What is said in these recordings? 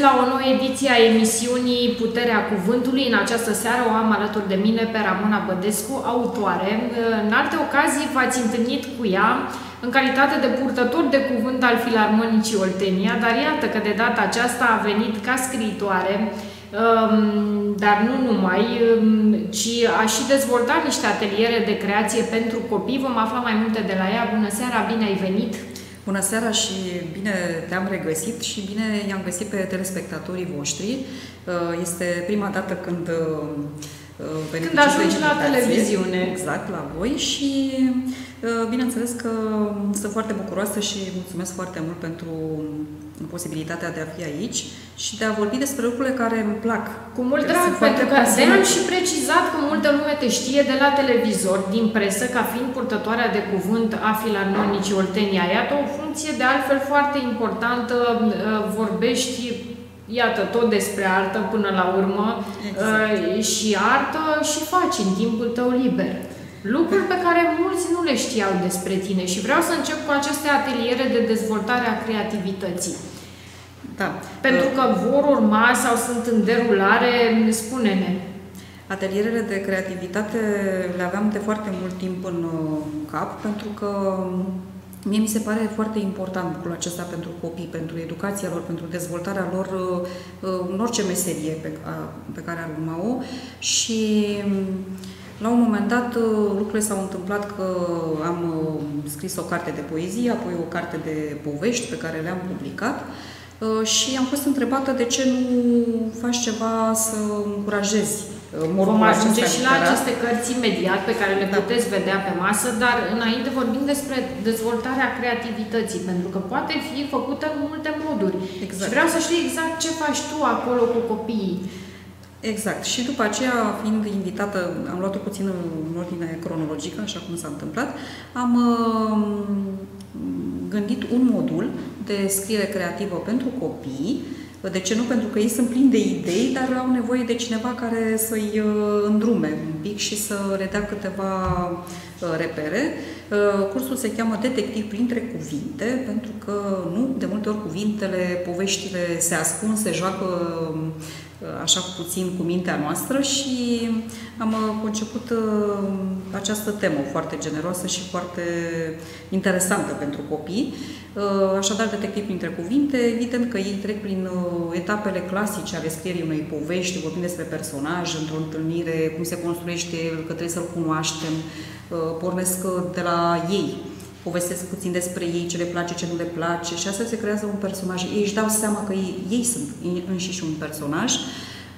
seara și bun găsit la o nouă ediție a emisiunii Puterea Cuvântului. În această seară o am alături de mine pe Ramona Bădescu, autoare. În alte ocazii v-ați întâlnit cu ea în calitate de purtător de cuvânt al Filarmonicii Oltenia, dar iată că de data aceasta a venit ca scriitoare, um, dar nu numai, um, ci a și dezvoltat niște ateliere de creație pentru copii. Vom afla mai multe de la ea. Bună seara, bine ai venit! Bună seara și bine te-am regăsit și bine i-am găsit pe telespectatorii voștri. Uh, este prima dată când uh, când ajungi la televiziune. Exact, la voi și uh, bineînțeles că sunt foarte bucuroasă și mulțumesc foarte mult pentru posibilitatea de a fi aici și de a vorbi despre lucrurile care îmi plac. Cu mult drag, pentru că de am și precizat că multă lume te știe de la televizor, din presă, ca fiind purtătoarea de cuvânt a filarmonicii Oltenia. Iată o funcție de altfel foarte importantă, uh, vorbești iată, tot despre artă până la urmă exact. Uh, și artă și faci în timpul tău liber. Lucruri pe care mulți nu le știau despre tine și vreau să încep cu aceste ateliere de dezvoltare a creativității. Da. Pentru că vor urma sau sunt în derulare, spune-ne. Atelierele de creativitate le aveam de foarte mult timp în uh, cap, pentru că Mie mi se pare foarte important lucrul acesta pentru copii, pentru educația lor, pentru dezvoltarea lor uh, uh, în orice meserie pe, pe care ar urma-o și la un moment dat lucrurile s-au întâmplat că am scris o carte de poezie, apoi o carte de povești pe care le-am publicat Uh, și am fost întrebată de ce nu faci ceva să încurajezi uh, Vom ajunge și la aceste cărți imediat pe care le da. puteți vedea pe masă, dar înainte vorbim despre dezvoltarea creativității, pentru că poate fi făcută în multe moduri. Exact. Și vreau să știu exact ce faci tu acolo cu copiii. Exact. Și după aceea, fiind invitată, am luat-o puțin în ordine cronologică, așa cum s-a întâmplat, am uh, gândit un modul de scriere creativă pentru copii. De ce nu? Pentru că ei sunt plini de idei, dar au nevoie de cineva care să-i uh, îndrume un pic și să le dea câteva uh, repere. Uh, cursul se cheamă Detectiv printre cuvinte, pentru că nu, de multe ori cuvintele, poveștile se ascund, se joacă așa puțin cu mintea noastră și am conceput această temă foarte generoasă și foarte interesantă pentru copii. Uh, așadar, detectiv printre cuvinte, evident că ei trec prin uh, etapele clasice ale scrierii unei povești, vorbim despre personaj, într-o întâlnire, cum se construiește el, că trebuie să-l cunoaștem, uh, pornesc de la ei, povestesc puțin despre ei, ce le place, ce nu le place și astfel se creează un personaj. Ei își dau seama că ei, ei sunt înșiși un personaj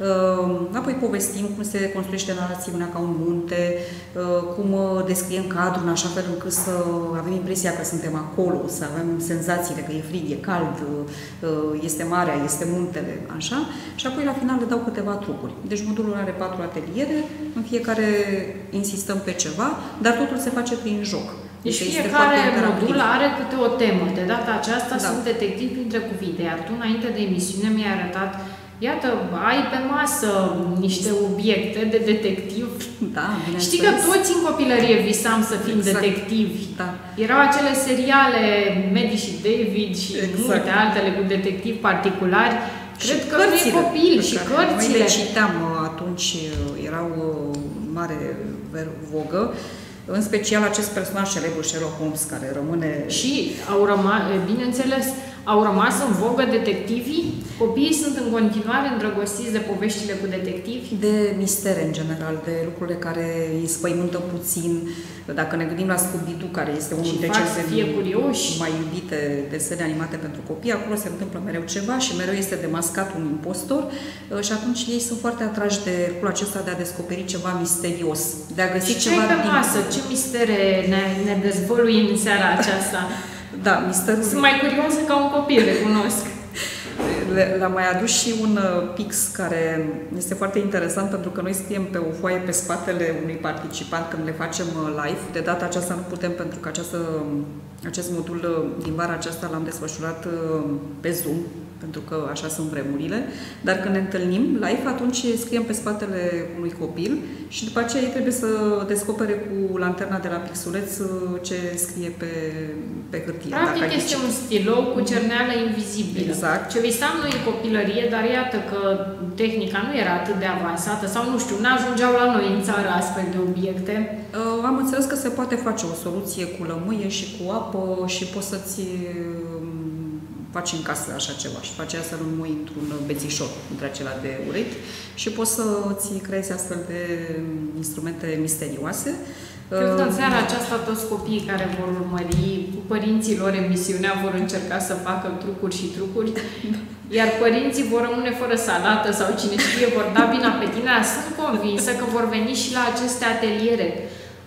Ehm, apoi povestim cum se construiește narațiunea ca un munte, ehm, cum uh, descriem cadrul în așa fel încât să avem impresia că suntem acolo, să avem senzațiile că e frig, e cald, uh, este marea, este muntele, așa. Și apoi la final le dau câteva trucuri. Deci modulul are patru ateliere, în fiecare insistăm pe ceva, dar totul se face prin joc. Deci fiecare modul are câte o temă. De data aceasta da. sunt detectivi printre cuvinte, iar tu înainte de emisiune mi-ai arătat Iată, ai pe masă niște obiecte de detectiv. Da, Știi că toți în copilărie visam să fim exact. detectivi. Da. Erau acele seriale Medi și David și exact. multe altele cu detectivi particulari. Cred și că cărțile, e copil și cărțile. Noi le citeam uh, atunci, uh, erau uh, mare vogă. În special acest personaj celebru Sherlock Holmes, care rămâne... Și au rămas, bineînțeles, au rămas în vogă detectivii? Copiii sunt în continuare îndrăgostiți de poveștile cu detectivi? De mistere, în general, de lucrurile care îi spăimântă puțin. Dacă ne gândim la scooby care este unul dintre cele mai iubite desene animate pentru copii, acolo se întâmplă mereu ceva și mereu este demascat un impostor și atunci ei sunt foarte atrași de lucrul acesta de a descoperi ceva misterios, de a găsi și ceva ce pe masă? Ce mistere ne, ne dezvălui în seara aceasta? Da, misterul... Sunt mai curioasă ca un copil, recunosc. Le-am mai adus și un uh, pix care este foarte interesant pentru că noi scriem pe o foaie pe spatele unui participant când le facem uh, live. De data aceasta nu putem pentru că această, acest modul uh, din vara aceasta l-am desfășurat pe Zoom, pentru că așa sunt vremurile, dar când ne întâlnim live, atunci scriem pe spatele unui copil și după aceea ei trebuie să descopere cu lanterna de la pixuleț uh, ce scrie pe, pe hârtie. Practic dacă este un stilou cu cerneală invizibilă. Exact. Ce visam noi în copilărie, dar iată că tehnica nu era atât de avansată sau nu știu, n-ajungeau la noi în țară astfel de obiecte. Uh, am înțeles că se poate face o soluție cu lămâie și cu apă și poți să-ți faci în casă așa ceva și după aceea să rămâi într-un bețișor între acela de urechi și poți să-ți creezi astfel de instrumente misterioase. Cred că în seara aceasta toți copiii care vor urmări cu părinții lor emisiunea vor încerca să facă trucuri și trucuri, iar părinții vor rămâne fără salată sau cine știe vor da vina pe tine, sunt convinsă că vor veni și la aceste ateliere.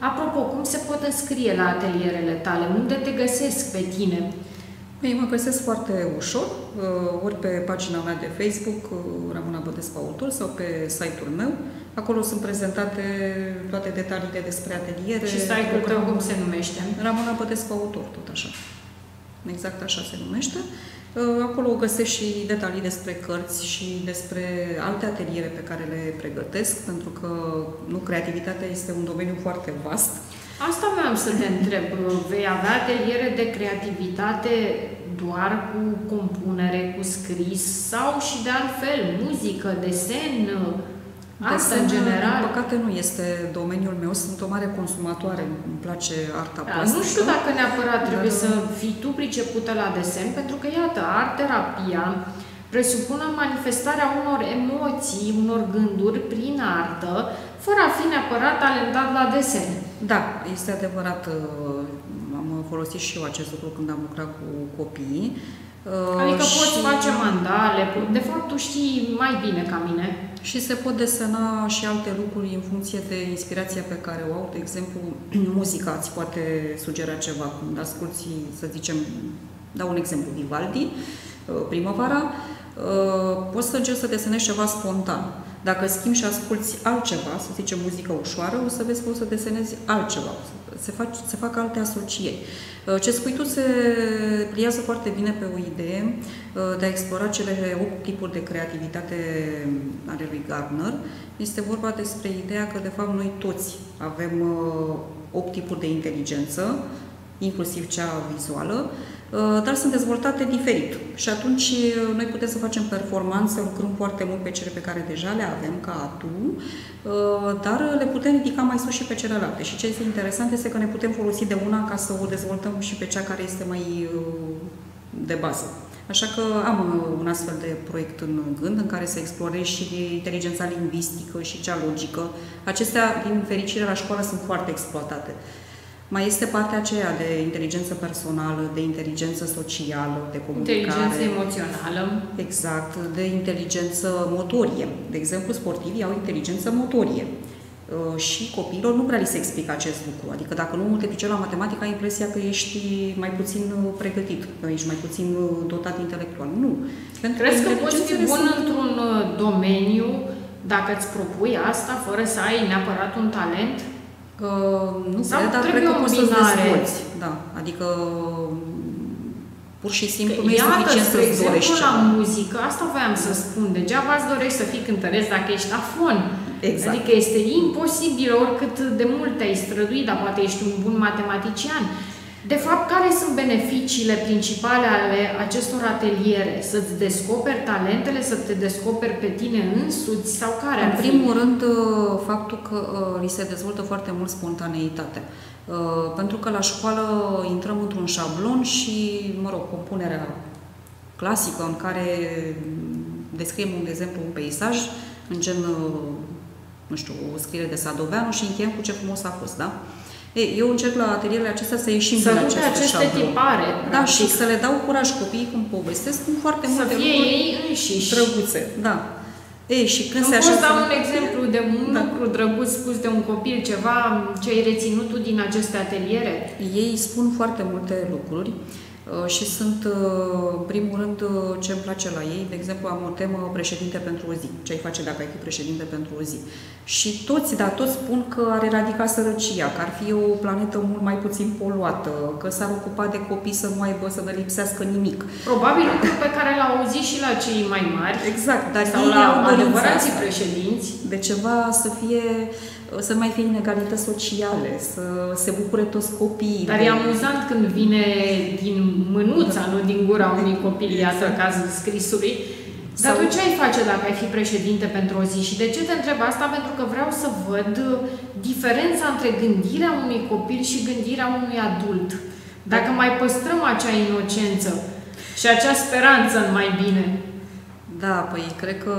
Apropo, cum se pot înscrie la atelierele tale? Unde te găsesc pe tine? Ei mă găsesc foarte ușor, uh, ori pe pagina mea de Facebook, uh, Ramona Bădescu Autor, sau pe site-ul meu. Acolo sunt prezentate toate detaliile despre ateliere. Și site-ul tău cum se numește? Ramona Bădescu Autor, tot așa. Exact așa se numește. Uh, acolo găsesc și detalii despre cărți și despre alte ateliere pe care le pregătesc, pentru că nu creativitatea este un domeniu foarte vast Asta vreau să te întreb. Vei avea ateliere de creativitate doar cu compunere, cu scris sau și de altfel, muzică, desen, Asta în general. Din păcate nu este domeniul meu, sunt o mare consumatoare, îmi place arta da, plastică. Nu știu dacă neapărat trebuie dar... să fii tu pricepută la desen, pentru că, iată, art terapia presupune manifestarea unor emoții, unor gânduri prin artă, fără a fi neapărat talentat la desen. Da, este adevărat. Uh, am folosit și eu acest lucru când am lucrat cu copiii. Uh, adică și... poți face mandale, de fapt tu știi mai bine ca mine. Și se pot desena și alte lucruri în funcție de inspirația pe care o au. De exemplu, muzica îți poate sugera ceva. Când asculti, să zicem, dau un exemplu, Vivaldi, uh, primăvara, poți să încerci să desenezi ceva spontan. Dacă schimbi și asculti altceva, să zicem muzică ușoară, o să vezi că o să desenezi altceva, se fac, se fac alte asocieri. Uh, ce spui tu se pliază foarte bine pe o idee uh, de a explora cele 8 tipuri de creativitate ale lui Gardner. Este vorba despre ideea că, de fapt, noi toți avem 8 uh, tipuri de inteligență, inclusiv cea vizuală, Uh, dar sunt dezvoltate diferit. Și atunci uh, noi putem să facem performanță, lucrăm foarte mult pe cele pe care deja le avem ca atu, uh, dar le putem ridica mai sus și pe celelalte. Și ce este interesant este că ne putem folosi de una ca să o dezvoltăm și pe cea care este mai de bază. Așa că am un astfel de proiect în gând în care să explorez și inteligența lingvistică și cea logică. Acestea, din fericire, la școală sunt foarte exploatate. Mai este partea aceea de inteligență personală, de inteligență socială, de comunicare. Inteligență emoțională. Exact, de inteligență motorie. De exemplu, sportivii au inteligență motorie. Uh, și copiilor nu prea li se explică acest lucru. Adică dacă nu te pricepi la matematică, ai impresia că ești mai puțin uh, pregătit, că ești mai puțin uh, dotat intelectual. Nu. Pentru Crezi că, că poți fi bun sunt... într-un domeniu dacă îți propui asta fără să ai neapărat un talent? Nu Sau cred, dar cred că poți să dezvolți. Da, adică pur și simplu nu e suficient să dorești la muzică, asta voiam să spun, degeaba îți dorești să fii cântăreț dacă ești afon. Exact. Adică este imposibil oricât de mult te-ai străduit, dar poate ești un bun matematician. De fapt, care sunt beneficiile principale ale acestor ateliere? Să-ți descoperi talentele, să te descoperi pe tine însuți sau care În primul fi? rând, uh, faptul că uh, li se dezvoltă foarte mult spontaneitate. Uh, pentru că la școală intrăm într-un șablon și, mă rog, compunerea clasică în care descriem, de exemplu, un peisaj, în gen, nu știu, o scriere de Sadoveanu și încheiem cu ce frumos a fost, da? Ei, eu încerc la atelierele acestea să ieșim să din aceste, aceste tipare. Da, practic. și să le dau curaj copiii cum povestesc, cum foarte să multe fie lucruri ei înșiși. drăguțe. Da. Ei, și când se așa... Să dau un exemplu de un da. lucru drăguț spus de un copil, ceva ce ai reținut tu din aceste ateliere? Ei spun foarte multe lucruri Uh, și sunt, uh, în primul rând, uh, ce îmi place la ei. De exemplu, am o temă președinte pentru o zi. Ce ai face dacă ai fi președinte pentru o zi? Și toți, da, toți spun că ar eradica sărăcia, că ar fi o planetă mult mai puțin poluată, că s-ar ocupa de copii să nu aibă, să ne lipsească nimic. Probabil lucruri pe care l-au auzit și la cei mai mari. Exact, dar sau la adevărații președinți. De ceva să fie să mai fie inegalități sociale, să se bucure toți copiii. Dar de... e amuzant când vine din mânuța, nu din gura unui copil, exact. iată cazul scrisului. Dar Sau... tu ce ai face dacă ai fi președinte pentru o zi? Și de ce te întreb asta? Pentru că vreau să văd diferența între gândirea unui copil și gândirea unui adult. Dacă mai păstrăm acea inocență și acea speranță în mai bine. Da, păi cred că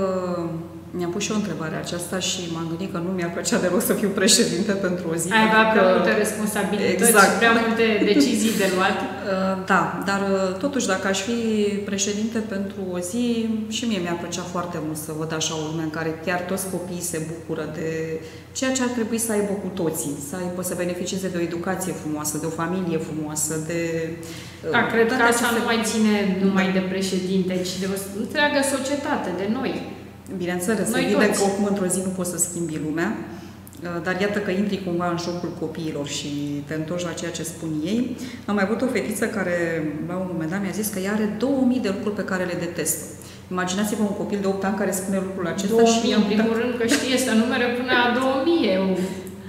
mi-am pus și o întrebare aceasta și m-am gândit că nu mi-ar plăcea deloc să fiu președinte pentru o zi. Ai avea prea multe responsabilități exact. și prea multe decizii de luat. Uh, da, dar uh, totuși dacă aș fi președinte pentru o zi, și mie mi-ar plăcea foarte mult să văd așa o lume în care chiar toți copiii se bucură de ceea ce ar trebui să aibă cu toții, să aibă să beneficieze de o educație frumoasă, de o familie frumoasă, de... Uh, da, cred că asta nu mai ține numai de președinte, ci de o întreagă societate, de noi. Bineînțeles, Noi evident toți. că oricum într-o zi nu poți să schimbi lumea, uh, dar iată că intri cumva în jocul copiilor și te întorci la ceea ce spun ei. Am mai avut o fetiță care la un moment dat mi-a zis că ea are 2000 de lucruri pe care le detestă. Imaginați-vă un copil de 8 ani care spune lucrul acesta 2000, și... în primul rând că știe să numere până la 2000.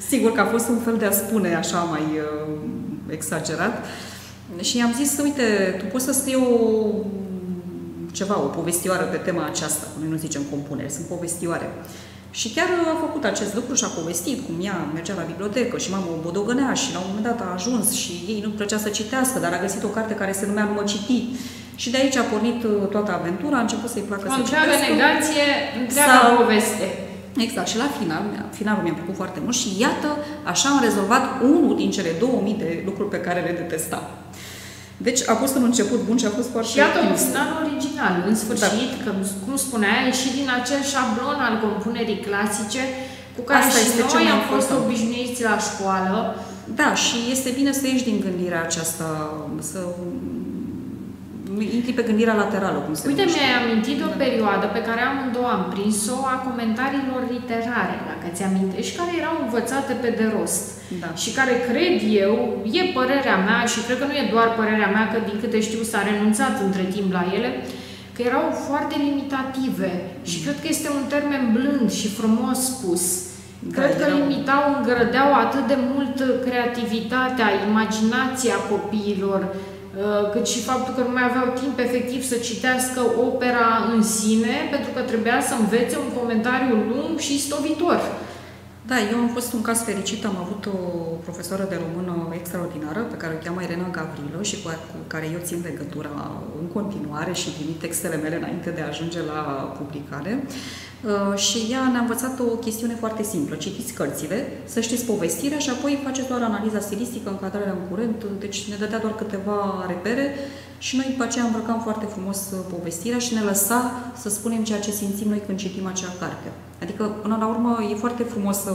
Sigur că a fost un fel de a spune așa mai uh, exagerat. Și i-am zis, uite, tu poți să scrii o ceva, o povestioară pe tema aceasta. Noi nu zicem compuneri, sunt povestioare. Și chiar a făcut acest lucru și a povestit cum ea mergea la bibliotecă și mama o bodogănea și la un moment dat a ajuns și ei nu plăcea să citească, dar a găsit o carte care se numea Numă citit. Și de aici a pornit uh, toată aventura, a început să-i placă o să citească. O negație, întreaga sau... poveste. Exact, și la final, finalul mi-a plăcut foarte mult și iată, așa am rezolvat unul din cele 2000 de lucruri pe care le detestam. Deci a fost un început bun și a fost foarte Și iată un final original, în sfârșit, da. că, cum spunea, a ieșit din acel șablon al compunerii clasice cu care Asta și noi am fost obișnuiți la școală. Da, și este bine să ieși din gândirea aceasta, să intri pe gândirea laterală, cum se Uite, mi-ai amintit de o da. perioadă pe care amândouă am prins-o a comentariilor literare, dacă ți amintești, care erau învățate pe de rost. Da. Și care, cred eu, e părerea mea și cred că nu e doar părerea mea, că din câte știu s-a renunțat între timp la ele, că erau foarte limitative și mm. cred că este un termen blând și frumos spus. Da, Cred că erau... limitau, îngrădeau atât de mult creativitatea, imaginația copiilor, Uh, cât și faptul că nu mai aveau timp efectiv să citească opera în sine, pentru că trebuia să învețe un comentariu lung și stovitor. Da, eu am fost un caz fericit, am avut o profesoară de română extraordinară, pe care o cheamă Irena Gavrilă și cu care eu țin legătura în continuare și trimit textele mele înainte de a ajunge la publicare. Uh, și ea ne-a învățat o chestiune foarte simplă. Citiți cărțile, să știți povestirea și apoi faceți doar analiza stilistică, încadrarea în curent, deci ne dădea doar câteva repere și noi după aceea îmbrăcam foarte frumos uh, povestirea și ne lăsa să spunem ceea ce simțim noi când citim acea carte. Adică, până la urmă, e foarte frumos să...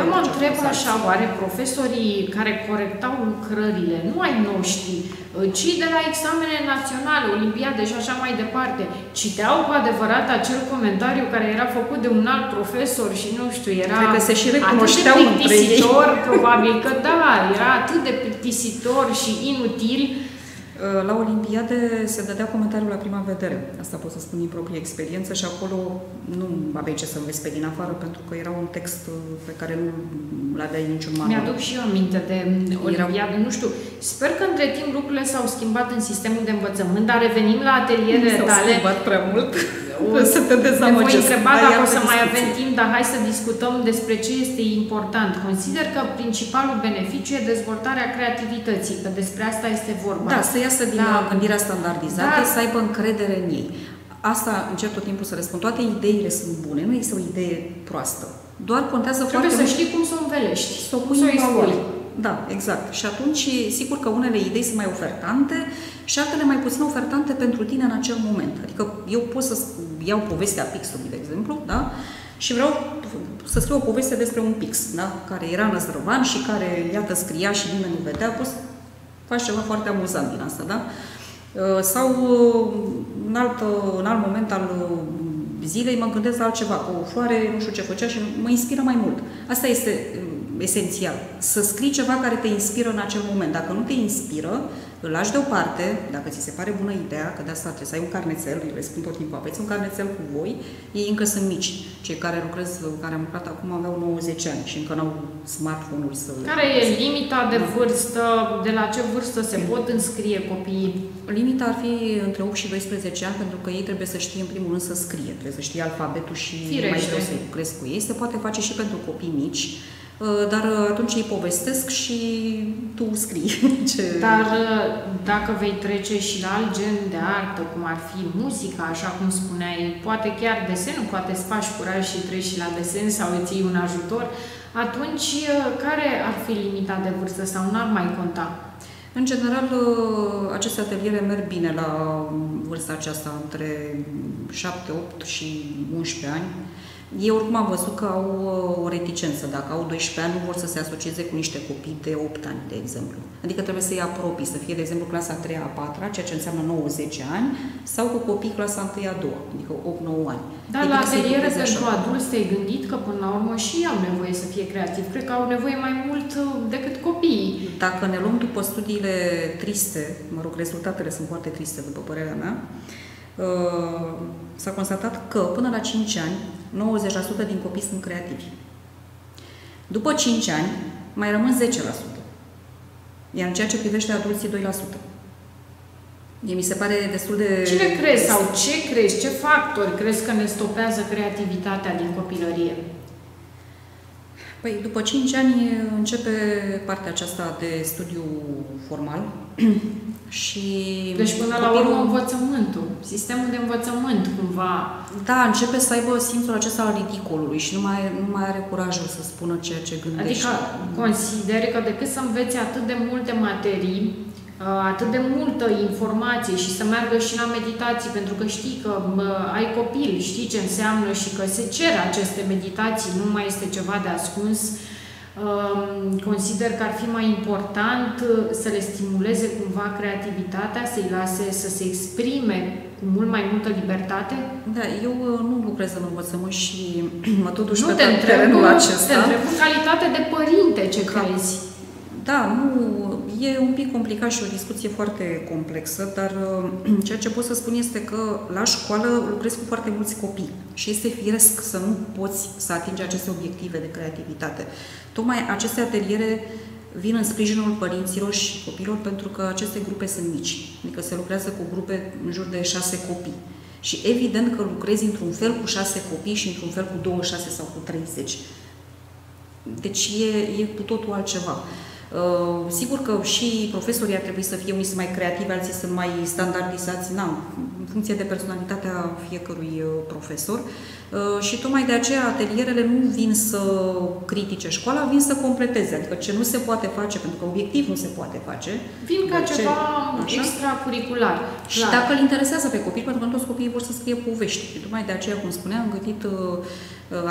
Eu mă întreb așa, oare profesorii care corectau lucrările, nu ai noștri, uh, ci de la examene naționale, olimpiade și așa mai departe, citeau cu adevărat acel comentariu care era făcut de un alt profesor și nu știu, era Cred că se și recunoșteau atât de plictisitor, probabil că da, era atât de plictisitor și inutil, Uh, la Olimpiade se dădea comentariul la prima vedere. Asta pot să spun din proprie experiență și acolo nu aveai ce să înveți pe din afară pentru că era un text uh, pe care nu l aveai niciun manual. Mi-aduc și eu aminte de Olimpiade, nu știu. Sper că între timp lucrurile s-au schimbat în sistemul de învățământ, dar revenim la atelierele tale. S-au schimbat prea mult. O să te dezamăgesc. voi întreba dacă o să mai avem timp, dar hai să discutăm despre ce este important. Consider că principalul beneficiu e dezvoltarea creativității, că despre asta este vorba. Da, să iasă din da. gândirea standardizată, da. să aibă încredere în ei. Asta încerc tot timpul să răspund. Toate ideile sunt bune, nu există o idee proastă. Doar contează Trebuie foarte să știi cum să o învelești, să o pui să în valori. Da, exact. Și atunci, sigur că unele idei sunt mai ofertante și altele mai puțin ofertante pentru tine în acel moment. Adică eu pot să iau povestea Pixului, de exemplu, da? Și vreau să scriu o poveste despre un pix, da? care era năzdrăvan și care, iată, scria și nimeni nu vedea, poți să faci ceva foarte amuzant din asta, da? Sau în alt, în alt moment al zilei mă gândesc la altceva, cu o floare, nu știu ce făcea și mă inspiră mai mult. Asta este esențial. Să scrii ceva care te inspiră în acel moment. Dacă nu te inspiră, îl lași deoparte, dacă ți se pare bună ideea, că de asta trebuie să ai un carnețel, îi le spun tot timpul, aveți un carnețel cu voi, ei încă sunt mici. Cei care lucrez, care am lucrat acum aveau 90 ani și încă n-au smartphone-uri să... Care e limita de vârstă? De la ce vârstă se pot înscrie copiii? Limita ar fi între 8 și 12 ani, pentru că ei trebuie să știe în primul rând să scrie, trebuie să știe alfabetul și Firește. mai greu să lucrezi cu ei. Se poate face și pentru copii mici, Uh, dar uh, atunci ei povestesc și tu scrii. Ce... Dar uh, dacă vei trece și la alt gen de artă, cum ar fi muzica, așa cum spuneai, poate chiar desenul, poate îți faci curaj și treci și la desen sau îți iei un ajutor, atunci care ar fi limita de vârstă sau n-ar mai conta? În general, aceste ateliere merg bine la vârsta aceasta, între 7, 8 și 11 ani. Ei oricum am văzut că au uh, o reticență. Dacă au 12 ani, nu vor să se asocieze cu niște copii de 8 ani, de exemplu. Adică trebuie să-i apropii, să fie, de exemplu, clasa 3 a 4 ceea ce înseamnă 9-10 ani, sau cu copii clasa 1 a 2 adică 8-9 ani. Dar la ateliere pentru adulți te-ai gândit că până la urmă și au nevoie să fie creativ. Cred că au nevoie mai mult uh, decât copiii. Dacă ne luăm după studiile triste, mă rog, rezultatele sunt foarte triste, după părerea mea, uh, s-a constatat că până la 5 ani 90% din copii sunt creativi. După 5 ani, mai rămân 10%. Iar în ceea ce privește adulții, 2%. Mie mi se pare destul de... Cine crezi sau ce crezi, ce factori crezi că ne stopează creativitatea din copilărie? Păi, după 5 ani începe partea aceasta de studiu formal și... Deci până copilul... la urmă învățământul, sistemul de învățământ cumva... Da, începe să aibă simțul acesta al ridicolului și nu mai, nu mai are curajul să spună ceea ce gândește. Adică consideri că decât să înveți atât de multe materii, uh, atât de multă informație și să meargă și la meditații, pentru că știi că ai copil, știi ce înseamnă și că se cer aceste meditații, nu mai este ceva de ascuns, consider că ar fi mai important uh, să le stimuleze cumva creativitatea, să-i lase să se exprime cu mult mai multă libertate? Da, eu uh, nu lucrez în învățământ și mă totuși nu pe te întreb, acesta. Te întreb în calitate de părinte ce Ca, crezi? Da, nu, e un pic complicat și o discuție foarte complexă, dar uh, ceea ce pot să spun este că la școală lucrez cu foarte mulți copii și este firesc să nu poți să atingi aceste obiective de creativitate. Tocmai aceste ateliere vin în sprijinul părinților și copilor pentru că aceste grupe sunt mici, adică se lucrează cu grupe în jur de șase copii. Și evident că lucrezi într-un fel cu șase copii și într-un fel cu 26 sau cu 30. Deci e, e cu totul altceva. Uh, sigur că și profesorii ar trebui să fie uniți sunt mai creativi, alții sunt mai standardizați, na, în funcție de personalitatea fiecărui uh, profesor. Uh, și tocmai de aceea atelierele nu vin să critique școala, vin să completeze. Adică ce nu se poate face, pentru că obiectiv nu se poate face. Vin ca ce, ceva așa? extracurricular. Și dacă îl interesează pe copii, pentru că toți copiii vor să scrie povești. Și tocmai de aceea, cum spuneam, am gândit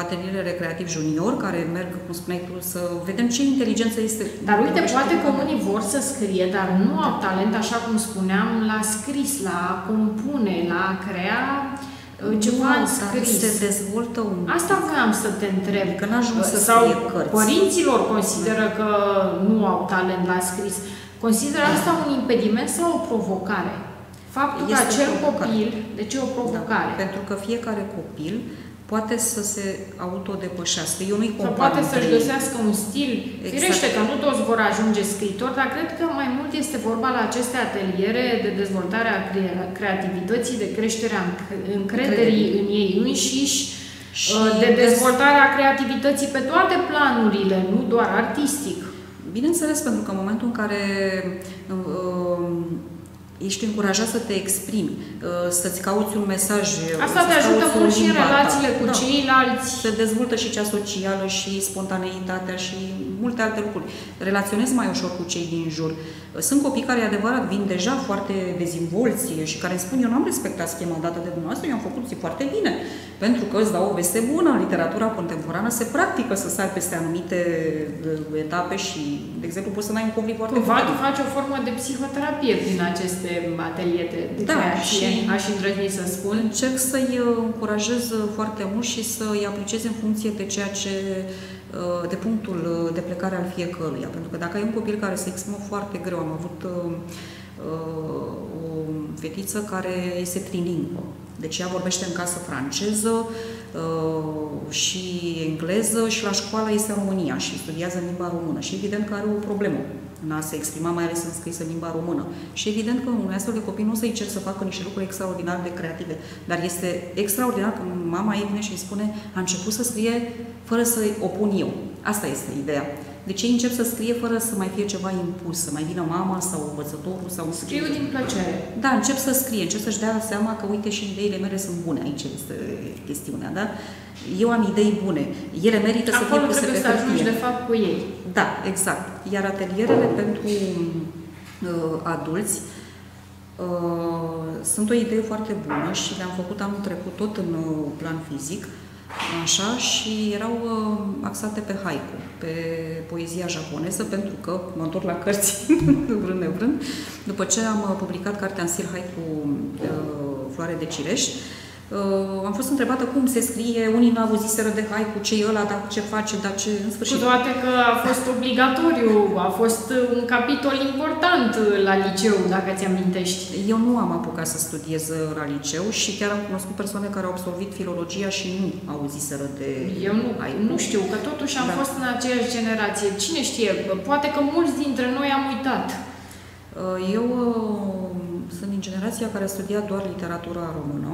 atelierele recreativ junior, care merg, cum spuneai tu, să vedem ce inteligență este. Dar uite, poate că unii vor să scrie, dar nu au talent, așa cum spuneam, la scris, la compune, la crea uh, ceva în scris. se dezvoltă un Asta voiam să te întreb. Că n-ajung să Sau cărți. părinților consideră că nu au talent la scris. Consideră asta un impediment sau o provocare? Faptul este că acel copil, de ce o provocare? Da, pentru că fiecare copil poate să se autodepășească. Eu nu-i compar poate să-și găsească un stil. Exact. Firește că nu toți vor ajunge scriitori, dar cred că mai mult este vorba la aceste ateliere de dezvoltare a creativității, de creșterea încrederii în ei înșiși, și uh, de dezvoltarea creativității pe toate planurile, nu doar artistic. Bineînțeles, pentru că în momentul în care uh, ești încurajat să te exprimi, uh, să-ți cauți un mesaj. Uh, Asta te ajută mult și în relațiile cu da. ceilalți. Se dezvoltă și cea socială și spontaneitatea și multe alte lucruri. Relaționez mai ușor cu cei din jur. Sunt copii care, adevărat, vin deja foarte dezvolți și care îmi spun, eu nu am respectat schema dată de dumneavoastră, eu am făcut zi foarte bine. Pentru că îți dau o veste bună, în literatura contemporană se practică să sari peste anumite uh, etape și, de exemplu, poți să n-ai un conflict foarte Cumva tu faci o formă de psihoterapie prin aceste ateliere de da, creație, și aș îndrăzni să spun. Încerc să-i uh, încurajez foarte mult și să-i aplicez în funcție de ceea ce uh, de punctul de plecare al fiecăruia. Pentru că dacă ai un copil care se exprimă foarte greu, am avut o fetiță care este trilingvă, deci ea vorbește în casă franceză uh, și engleză și la școală este în România și studiază în limba română. Și evident că are o problemă în a se exprima, mai ales în scris în limba română. Și evident că un astfel de copii nu o să-i cer să facă niște lucruri extraordinar de creative, dar este extraordinar când mama ei vine și îi spune a început să scrie fără să-i opun eu. Asta este ideea. De ce încep să scrie fără să mai fie ceva impus, să mai vină mama sau învățătorul sau un Scriu din plăcere. Da, încep să scrie, încep să-și dea seama că, uite, și ideile mele sunt bune. Aici este chestiunea, da? Eu am idei bune. Ele merită Acolo să fie puse pe să ajungi, de fapt, cu ei. Da, exact. Iar atelierele pentru uh, adulți uh, sunt o idee foarte bună și le-am făcut anul trecut tot în uh, plan fizic. Uh, așa, și erau uh, axate pe haiku, pe poezia japoneză, pentru că mă întorc la cărți, vrând nevrând, după ce am uh, publicat cartea în stil haiku uh, Floare de cireș, Uh, am fost întrebată cum se scrie, unii nu au auziseră de hai cu ce e ăla, dar ce face, dar ce în sfârșit. Cu toate că a fost obligatoriu, a fost un capitol important la liceu, dacă ți amintești. Eu nu am apucat să studiez la liceu și chiar am cunoscut persoane care au absolvit filologia și nu au auziseră de Eu nu, haiku. nu știu, că totuși am da. fost în aceeași generație. Cine știe, poate că mulți dintre noi am uitat. Uh, eu uh, sunt din generația care a studiat doar literatura română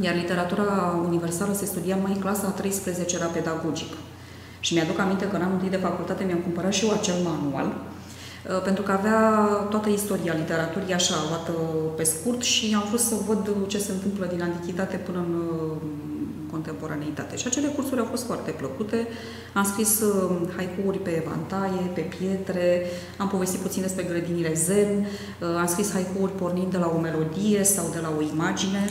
iar literatura universală se studia mai în clasa a 13 era pedagogic. Și mi-aduc aminte că în anul întâi de facultate mi-am cumpărat și eu acel manual, uh, pentru că avea toată istoria literaturii așa, luată pe scurt și am vrut să văd ce se întâmplă din antichitate până în uh, contemporaneitate. Și acele cursuri au fost foarte plăcute. Am scris uh, haiku pe evantaie, pe pietre, am povestit puțin despre grădinile zen, am scris haiku pornind de la o melodie sau de la o imagine.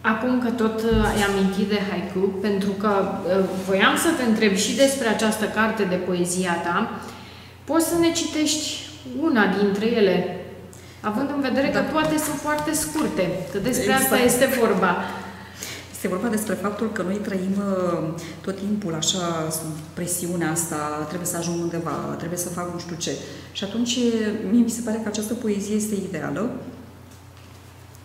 Acum că tot uh, ai amintit de haiku, pentru că uh, voiam să te întreb și despre această carte de poezia ta, poți să ne citești una dintre ele, având în vedere da. că toate sunt foarte scurte, că despre exact. asta este vorba. Este vorba despre faptul că noi trăim uh, tot timpul așa, sub presiunea asta, trebuie să ajung undeva, trebuie să fac nu știu ce. Și atunci, mie mi se pare că această poezie este ideală,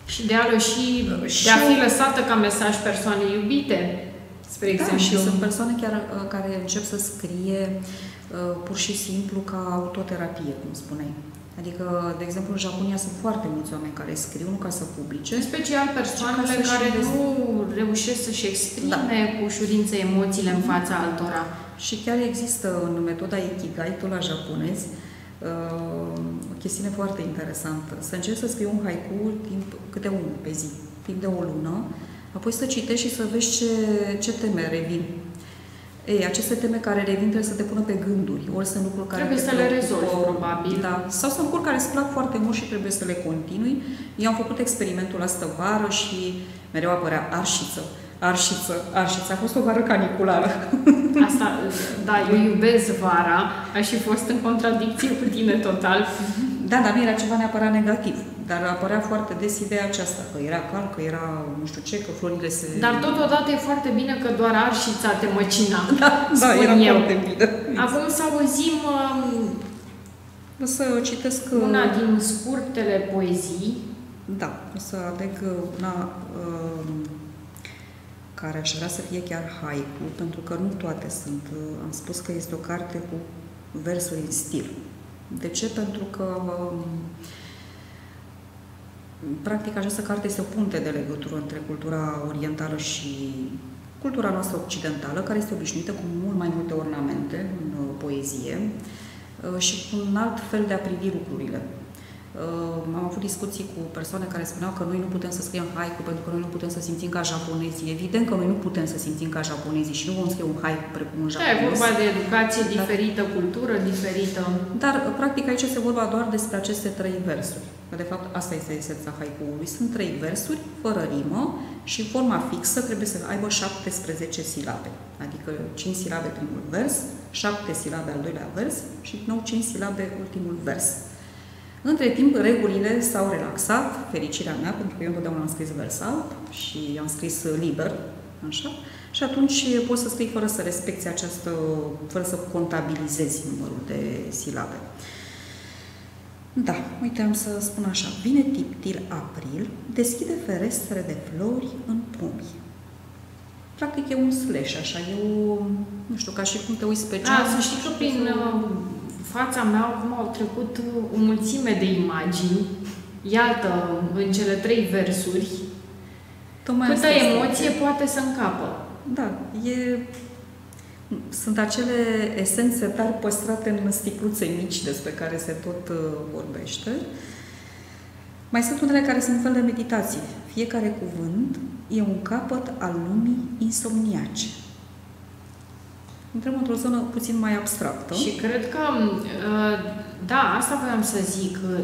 și de a și, și de a fi lăsată ca mesaj persoanei iubite, spre da, exemplu. și sunt persoane chiar uh, care încep să scrie uh, pur și simplu ca autoterapie, cum spuneai. Adică, de exemplu, în Japonia sunt foarte mulți oameni care scriu nu ca să publice. În special persoanele care nu reușesc să-și exprime da. cu ușurință emoțiile în fața altora. Și chiar există în metoda Ikigai, tot la japonezi, Uh, o chestiune foarte interesantă. Să încerci să scrii un haiku timp, câte unul pe zi, timp de o lună, apoi să citești și să vezi ce, ce teme revin. Ei, aceste teme care revin trebuie să te pună pe gânduri, ori sunt lucruri care... Trebuie să le rezolvi, o, probabil. Da. Sau sunt lucruri care îți plac foarte mult și trebuie să le continui. Eu am făcut experimentul astă vară și mereu apărea arșiță Arșiță. Arșiță. A fost o vară caniculară. Asta, da, eu iubesc vara. Aș fi fost în contradicție cu tine total. Da, dar nu era ceva neapărat negativ. Dar apărea foarte des ideea aceasta, că era cald, că era nu știu ce, că florile se... Dar totodată e foarte bine că doar arșița te măcina, da, da, era eu. foarte bine. Acum să auzim um, o să citesc... Una din scurtele poezii. Da, o să aleg una um, care aș vrea să fie chiar haiku, pentru că nu toate sunt. Am spus că este o carte cu versuri în stil. De ce? Pentru că um, practic această carte este o punte de legătură între cultura orientală și cultura noastră occidentală, care este obișnuită cu mult mai multe ornamente în uh, poezie uh, și cu un alt fel de a privi lucrurile. Uh, am avut discuții cu persoane care spuneau că noi nu putem să scriem haiku pentru că noi nu putem să simțim ca japonezii. Evident că noi nu putem să simțim ca japonezii și nu vom scrie un haiku precum un japonez. Da, e vorba de educație diferită, dar, cultură diferită. Dar, practic, aici este vorba doar despre aceste trei versuri. Că, de fapt, asta este esența haikuului. Sunt trei versuri, fără rimă, și forma fixă trebuie să aibă 17 silabe. Adică 5 silabe primul vers, 7 silabe al doilea vers și nou 5 silabe ultimul vers. Între timp, regulile s-au relaxat, fericirea mea, pentru că eu întotdeauna am scris versal și am scris liber, așa, și atunci poți să scrii fără să respecti această, fără să contabilizezi numărul de silabe. Da, uite, am să spun așa. Vine tiptil april, deschide ferestre de flori în pomi. Practic e un slash, așa, e o, nu știu, ca și cum te uiți pe geam. Da, să știi că prin fața mea acum au trecut o mulțime de imagini, iată, în cele trei versuri, Tocmai câtă emoție este. poate să încapă. Da, e, sunt acele esențe tari păstrate în sticluțe mici despre care se tot uh, vorbește. Mai sunt unele care sunt un fel de meditație. Fiecare cuvânt e un capăt al lumii insomniace intrăm într-o zonă puțin mai abstractă. Și cred că, uh, da, asta voiam să zic, uh,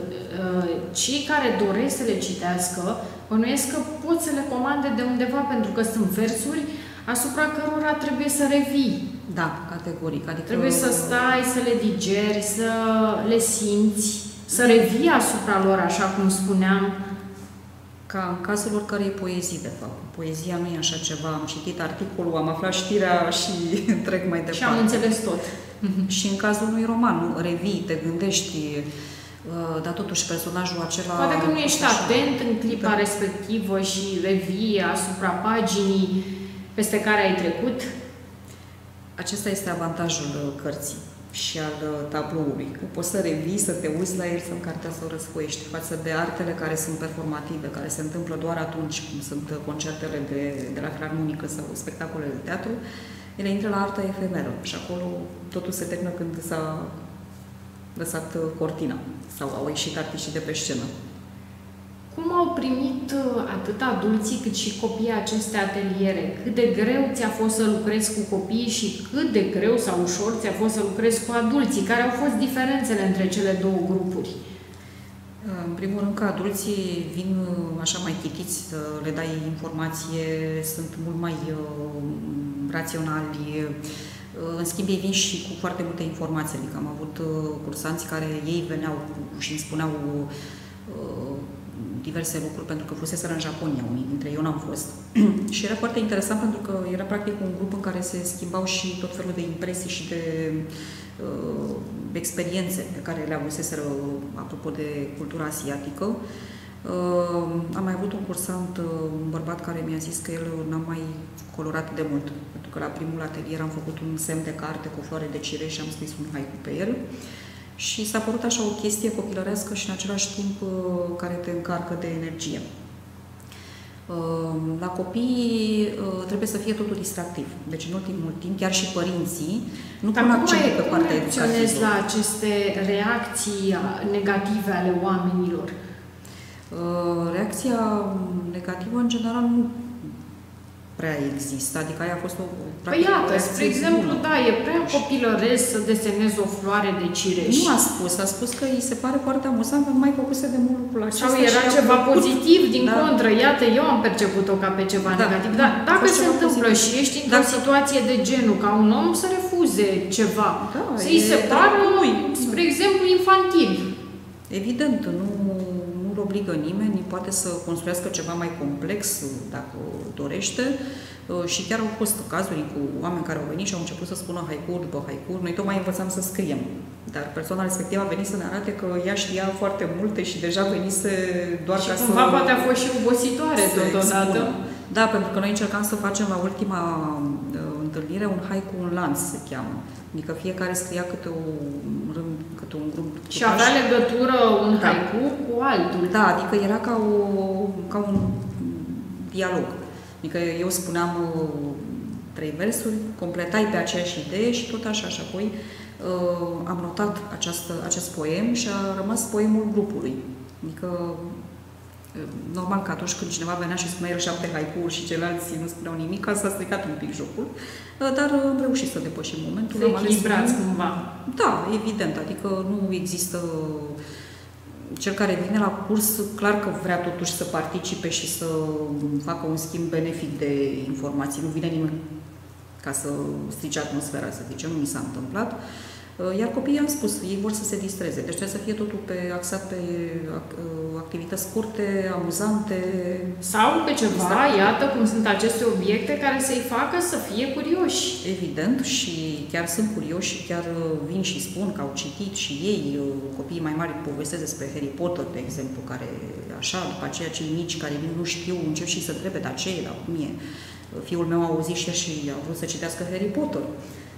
cei care doresc să le citească, bănuiesc că pot să le comande de undeva, pentru că sunt versuri asupra cărora trebuie să revii. Da, categoric. Adică... Trebuie să stai, să le digeri, să le simți, să revii asupra lor, așa cum spuneam, ca în cazul oricărei poezii, de fapt. Poezia nu e așa ceva. Am citit articolul, am aflat știrea și trec mai departe. Și am înțeles tot. și în cazul unui roman, nu? Revii, te gândești, uh, dar totuși personajul acela... Poate că nu ești așa. atent în clipa da. respectivă și revii asupra paginii peste care ai trecut. Acesta este avantajul uh, cărții și al uh, tabloului. Poți să revii, să te uiți la el, să în cartea să o răsfoiești, față de artele care sunt performative, care se întâmplă doar atunci, cum sunt uh, concertele de, de la filarmonică sau spectacolele de teatru, ele intră la artă efemeră și acolo totul se termină când s-a lăsat uh, cortina sau au ieșit artiștii de pe scenă. Cum au primit uh, atât adulții cât și copiii aceste ateliere? Cât de greu ți-a fost să lucrezi cu copiii și cât de greu sau ușor ți-a fost să lucrezi cu adulții? Care au fost diferențele între cele două grupuri? În primul rând că adulții vin uh, așa mai chitiți să le dai informație, sunt mult mai uh, raționali, uh, în schimb, ei vin și cu foarte multe informații. Adică am avut cursanți care ei veneau și îmi spuneau diverse lucruri pentru că fusese în Japonia, unii dintre ei, eu n-am fost. și era foarte interesant pentru că era practic un grup în care se schimbau și tot felul de impresii și de uh, experiențe pe care le avuseseră apropo de cultura asiatică. Uh, am mai avut un cursant, uh, un bărbat care mi-a zis că el n-a mai colorat de mult, pentru că la primul atelier am făcut un semn de carte cu floare de cireș și am scris un haiku pe el. Uh, și s-a părut așa o chestie copilărească și în același timp uh, care te încarcă de energie. Uh, la copii uh, trebuie să fie totul distractiv. Deci în ultimul timp, chiar și părinții nu pun accent pe partea educativă. la aceste reacții negative ale oamenilor? Reacția negativă, în general, nu prea există, adică aia a fost o Păi iată, spre exemplu, bună. da, e prea copilăresc să desenezi o floare de cireș. Nu a spus, a spus că îi se pare foarte amuzant că nu mai făcuse de mult lucrul acesta. Sau era ceva făcut. pozitiv, din da. contră, iată, eu am perceput-o ca pe ceva da. negativ. Dar dacă se întâmplă pozitiv. și ești într-o da. situație de genul ca un om să refuze ceva, da, să-i se pară, spre exemplu, infantil. Evident, nu nu obligă nimeni, poate să construiască ceva mai complex dacă dorește uh, și chiar au fost cazuri cu oameni care au venit și au început să spună haiku după haiku. Noi tocmai învățam să scriem, dar persoana respectivă a venit să ne arate că ea știa foarte multe și deja venise doar și ca să... cumva poate a fost și obositoare totodată. Da, pentru că noi încercam să facem la ultima uh, întâlnire un haiku în lanț, se cheamă. Adică fiecare scria câte un rând, câte un grup. Și avea legătură un da. haiku cu altul. Da, adică era ca, o, ca un dialog. Adică eu spuneam uh, trei versuri, completai pe aceeași idee și tot așa. Și apoi uh, am notat această, acest poem și a rămas poemul grupului. Adică normal că atunci când cineva venea și spunea el șapte haiku și ceilalți nu spuneau nimic, s-a stricat un pic jocul, dar am reușit să depășim momentul. Să echilibrați cumva. Da, evident, adică nu există cel care vine la curs, clar că vrea totuși să participe și să facă un schimb benefic de informații. Nu vine nimeni ca să strice atmosfera, să zicem, nu mi s-a întâmplat. Uh, iar copiii am spus, ei vor să se distreze, deci trebuie să fie totul pe, axat pe uh, activități scurte, amuzante. Sau pe ceva, exact. iată cum sunt aceste obiecte care să-i facă să fie curioși. Evident, și chiar sunt curioși, chiar uh, vin și spun că au citit și ei, copiii mai mari povestesc despre Harry Potter, de exemplu, care așa, după aceea cei mici care vin nu știu, încep și să întrebe, dar ce e, dar cum e? Fiul meu a auzit și și a vrut să citească Harry Potter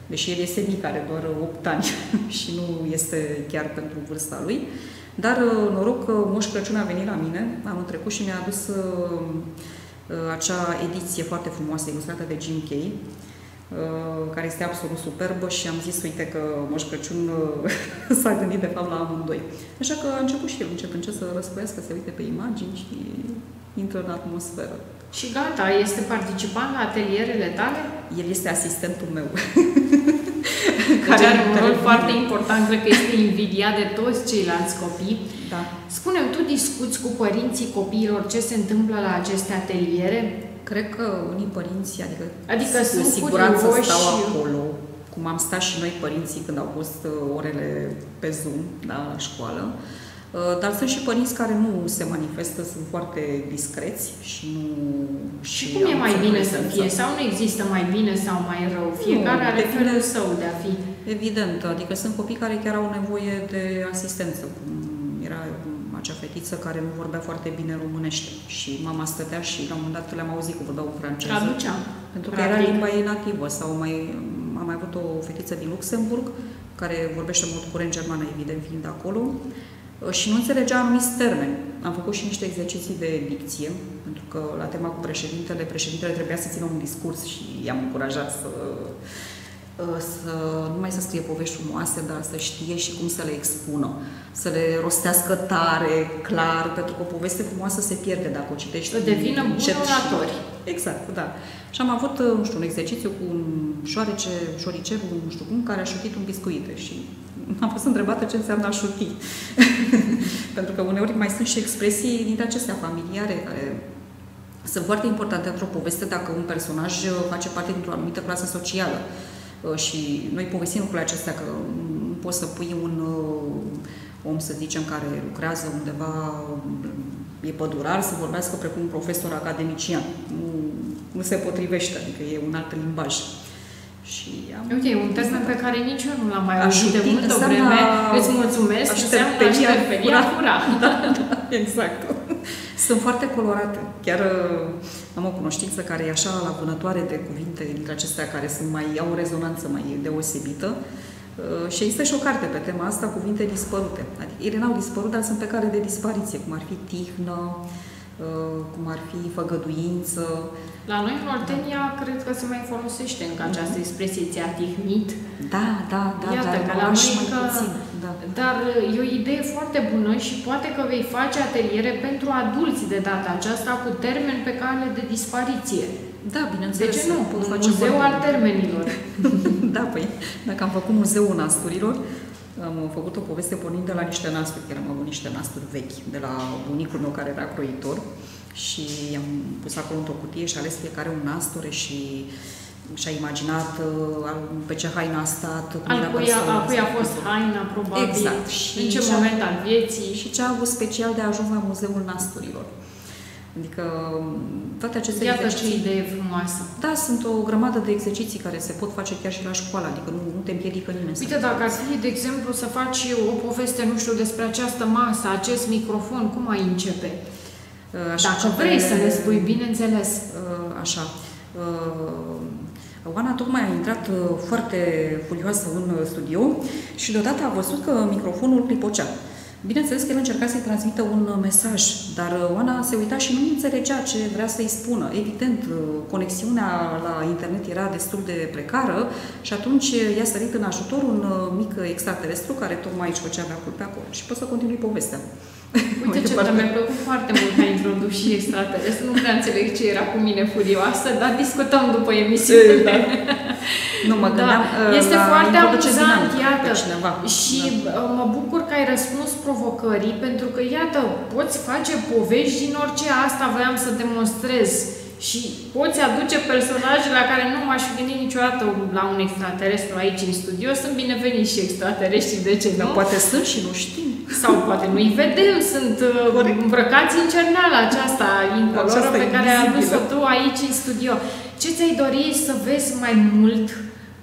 deși el este mic, are doar 8 ani și nu este chiar pentru vârsta lui. Dar uh, noroc că Moș Crăciun a venit la mine anul trecut și mi-a adus uh, uh, acea ediție foarte frumoasă, ilustrată de Jim Kay, care este absolut superbă și am zis, uite că Moș Crăciun s-a gândit de fapt la amândoi. Așa că a început și el încet încet să răscoiască, să uite pe imagini și intră în atmosferă. Și gata, este participant la atelierele tale? El este asistentul meu. Deci care are un rol foarte important, cred că este invidiat de toți ceilalți copii. Da. spune tu discuți cu părinții copiilor ce se întâmplă la aceste ateliere? Cred că unii părinți, adică, adică cu sunt siguranță stau acolo, cum am stat și noi părinții când au fost uh, orele pe Zoom, da, la școală. Uh, Uh, dar sunt și părinți care nu se manifestă, sunt foarte discreți și nu... Și, și cum e mai bine să fie? Sau nu există mai bine sau mai rău? Fiecare nu, are felul său de a fi. Evident, adică sunt copii care chiar au nevoie de asistență, cum era acea fetiță care nu vorbea foarte bine românește și mama stătea și la un moment dat le-am auzit că vorbeau franceză. Traducea. Pentru că era limba ei nativă sau mai, am mai avut o fetiță din Luxemburg care vorbește în mod curent germană, evident, fiind acolo. Uh, și nu înțelegea anumiți termeni. Am făcut și niște exerciții de dicție, pentru că la tema cu președintele, președintele trebuia să țină un discurs și i-am încurajat să, uh, să nu mai să scrie povești frumoase, dar să știe și cum să le expună, să le rostească tare, clar, pentru că o poveste frumoasă se pierde dacă o citești. Să devină buni oratori. Exact, da. Și am avut, uh, nu știu, un exercițiu cu un șoarece, șoricel, nu știu cum, care a șutit un biscuit și am fost întrebată ce înseamnă a șuti. Pentru că uneori mai sunt și expresii dintre acestea familiare care sunt foarte importante într-o poveste dacă un personaj face parte dintr-o anumită clasă socială. Uh, și noi povestim lucrurile acestea că nu poți să pui un uh, om, să zicem, care lucrează undeva, e pădurar, să vorbească precum un profesor academician. Nu, nu se potrivește, adică e un alt limbaj. Și am Uite, e un termen pe care nici eu nu l-am mai auzit de multă vreme. Îți mulțumesc, înseamnă așteptăria fura. Da, da, exact. Sunt foarte colorate. Chiar uh, am o cunoștință care e așa la vânătoare de cuvinte dintre acestea care sunt mai, au o rezonanță mai deosebită. Uh, și există și o carte pe tema asta, cuvinte dispărute. Adică ele n-au dispărut, dar sunt pe care de dispariție, cum ar fi tihnă, uh, cum ar fi făgăduință, la noi, în Oltenia, da. cred că se mai folosește încă această expresie ți-a tihnit. Da, da, da, Iată, dar că la noi că, puțin, da. Dar e o idee foarte bună și poate că vei face ateliere pentru adulți de data aceasta cu termeni pe cale de dispariție. Da, bineînțeles. De ce nu? Un muzeu al termenilor. da, păi, dacă am făcut muzeul nasturilor, am făcut o poveste pornind de la niște nasturi, chiar am avut niște nasturi vechi, de la bunicul meu care era croitor și am pus acolo într-o cutie și ales fiecare un nasture și și-a imaginat uh, pe ce haină a stat, cum al era cui, a, cui a fost haina, probabil, exact. și în ce moment al vieții. Și ce a avut special de a ajuns la Muzeul Nasturilor. Adică toate aceste Iată exerciții... ce idee frumoasă. Da, sunt o grămadă de exerciții care se pot face chiar și la școală, adică nu, nu te împiedică nimeni Uite, dacă ar fi, de exemplu, să faci o poveste, nu știu, despre această masă, acest microfon, cum ai începe? Așa, Dacă vrei să le spui, bineînțeles. Uh, așa. Uh, Oana tocmai a intrat uh, foarte furioasă în studio și deodată a văzut că microfonul clipocea. Bineînțeles că el încerca să-i transmită un mesaj, dar Oana se uita și nu înțelegea ce vrea să-i spună. Evident, conexiunea la internet era destul de precară și atunci i-a sărit în ajutor un mic extraterestru care tocmai își făcea veacul pe acolo. Și pot să continui povestea. Uite ce mi-a plăcut foarte mult că ai introdus și extraterestru. Nu prea înțeleg ce era cu mine furioasă, dar discutăm după emisiune. Da. nu mă gândeam da. Este foarte amuzant, iată. Cineva. Și da. mă bucur că ai răspuns provocării, pentru că, iată, poți face povești din orice. Asta voiam să demonstrez și poți aduce personaje la care nu m-aș fi gândit niciodată la un extraterestru aici în studio. Sunt bineveniți și extraterestri, de ce nu? poate sunt și nu știm. Sau poate nu-i vedem, sunt uh, Corect. îmbrăcați în cerneala aceasta incoloră aceasta pe care ai adus-o tu aici în studio. Ce ți-ai dori să vezi mai mult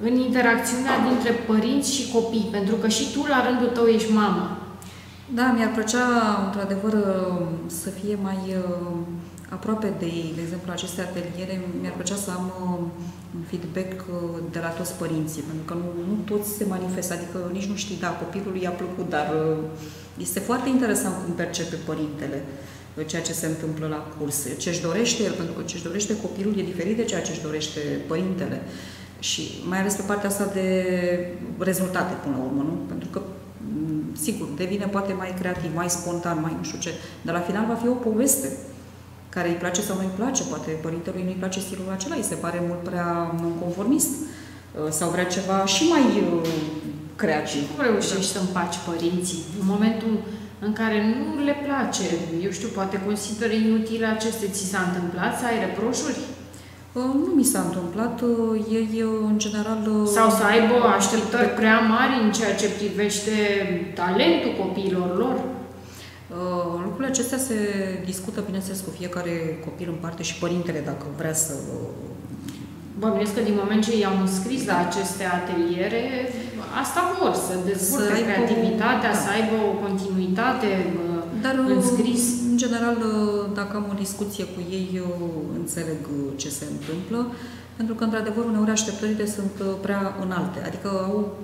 în interacțiunea dintre părinți și copii? Pentru că și tu, la rândul tău, ești mamă. Da, mi-ar plăcea, într-adevăr, să fie mai uh, aproape de ei. De exemplu, aceste ateliere, mi-ar plăcea să am uh, un feedback uh, de la toți părinții, pentru că nu, nu toți se manifestă, adică nici nu știi, da, copilul i-a plăcut, dar este foarte interesant cum percepe părintele ceea ce se întâmplă la curs, ce-și dorește el, pentru că ce-și dorește copilul e diferit de ceea ce-și dorește părintele. Și mai ales pe partea asta de rezultate, până la urmă, nu? Pentru că sigur, devine poate mai creativ, mai spontan, mai nu știu ce, dar la final va fi o poveste care îi place sau nu îi place, poate părintelui nu îi place stilul acela, îi se pare mult prea nonconformist uh, sau vrea ceva și mai uh, creativ. Cum reușești să împaci părinții în momentul în care nu le place, eu știu, poate consideră inutile aceste, ți s-a întâmplat să ai reproșuri? Uh, nu mi s-a întâmplat. Ei, în general... Sau să aibă așteptări prea mari în ceea ce privește talentul copiilor lor? Uh, lucrurile acestea se discută, bineînțeles, cu fiecare copil în parte și părintele, dacă vrea să... Bănuiesc că din moment ce i-au înscris la aceste ateliere, asta vor, să dezvolte să creativitatea, da. să aibă o continuitate Dar, înscris. în general, dacă am o discuție cu ei, eu înțeleg ce se întâmplă, pentru că, într-adevăr, uneori așteptările sunt prea înalte, adică au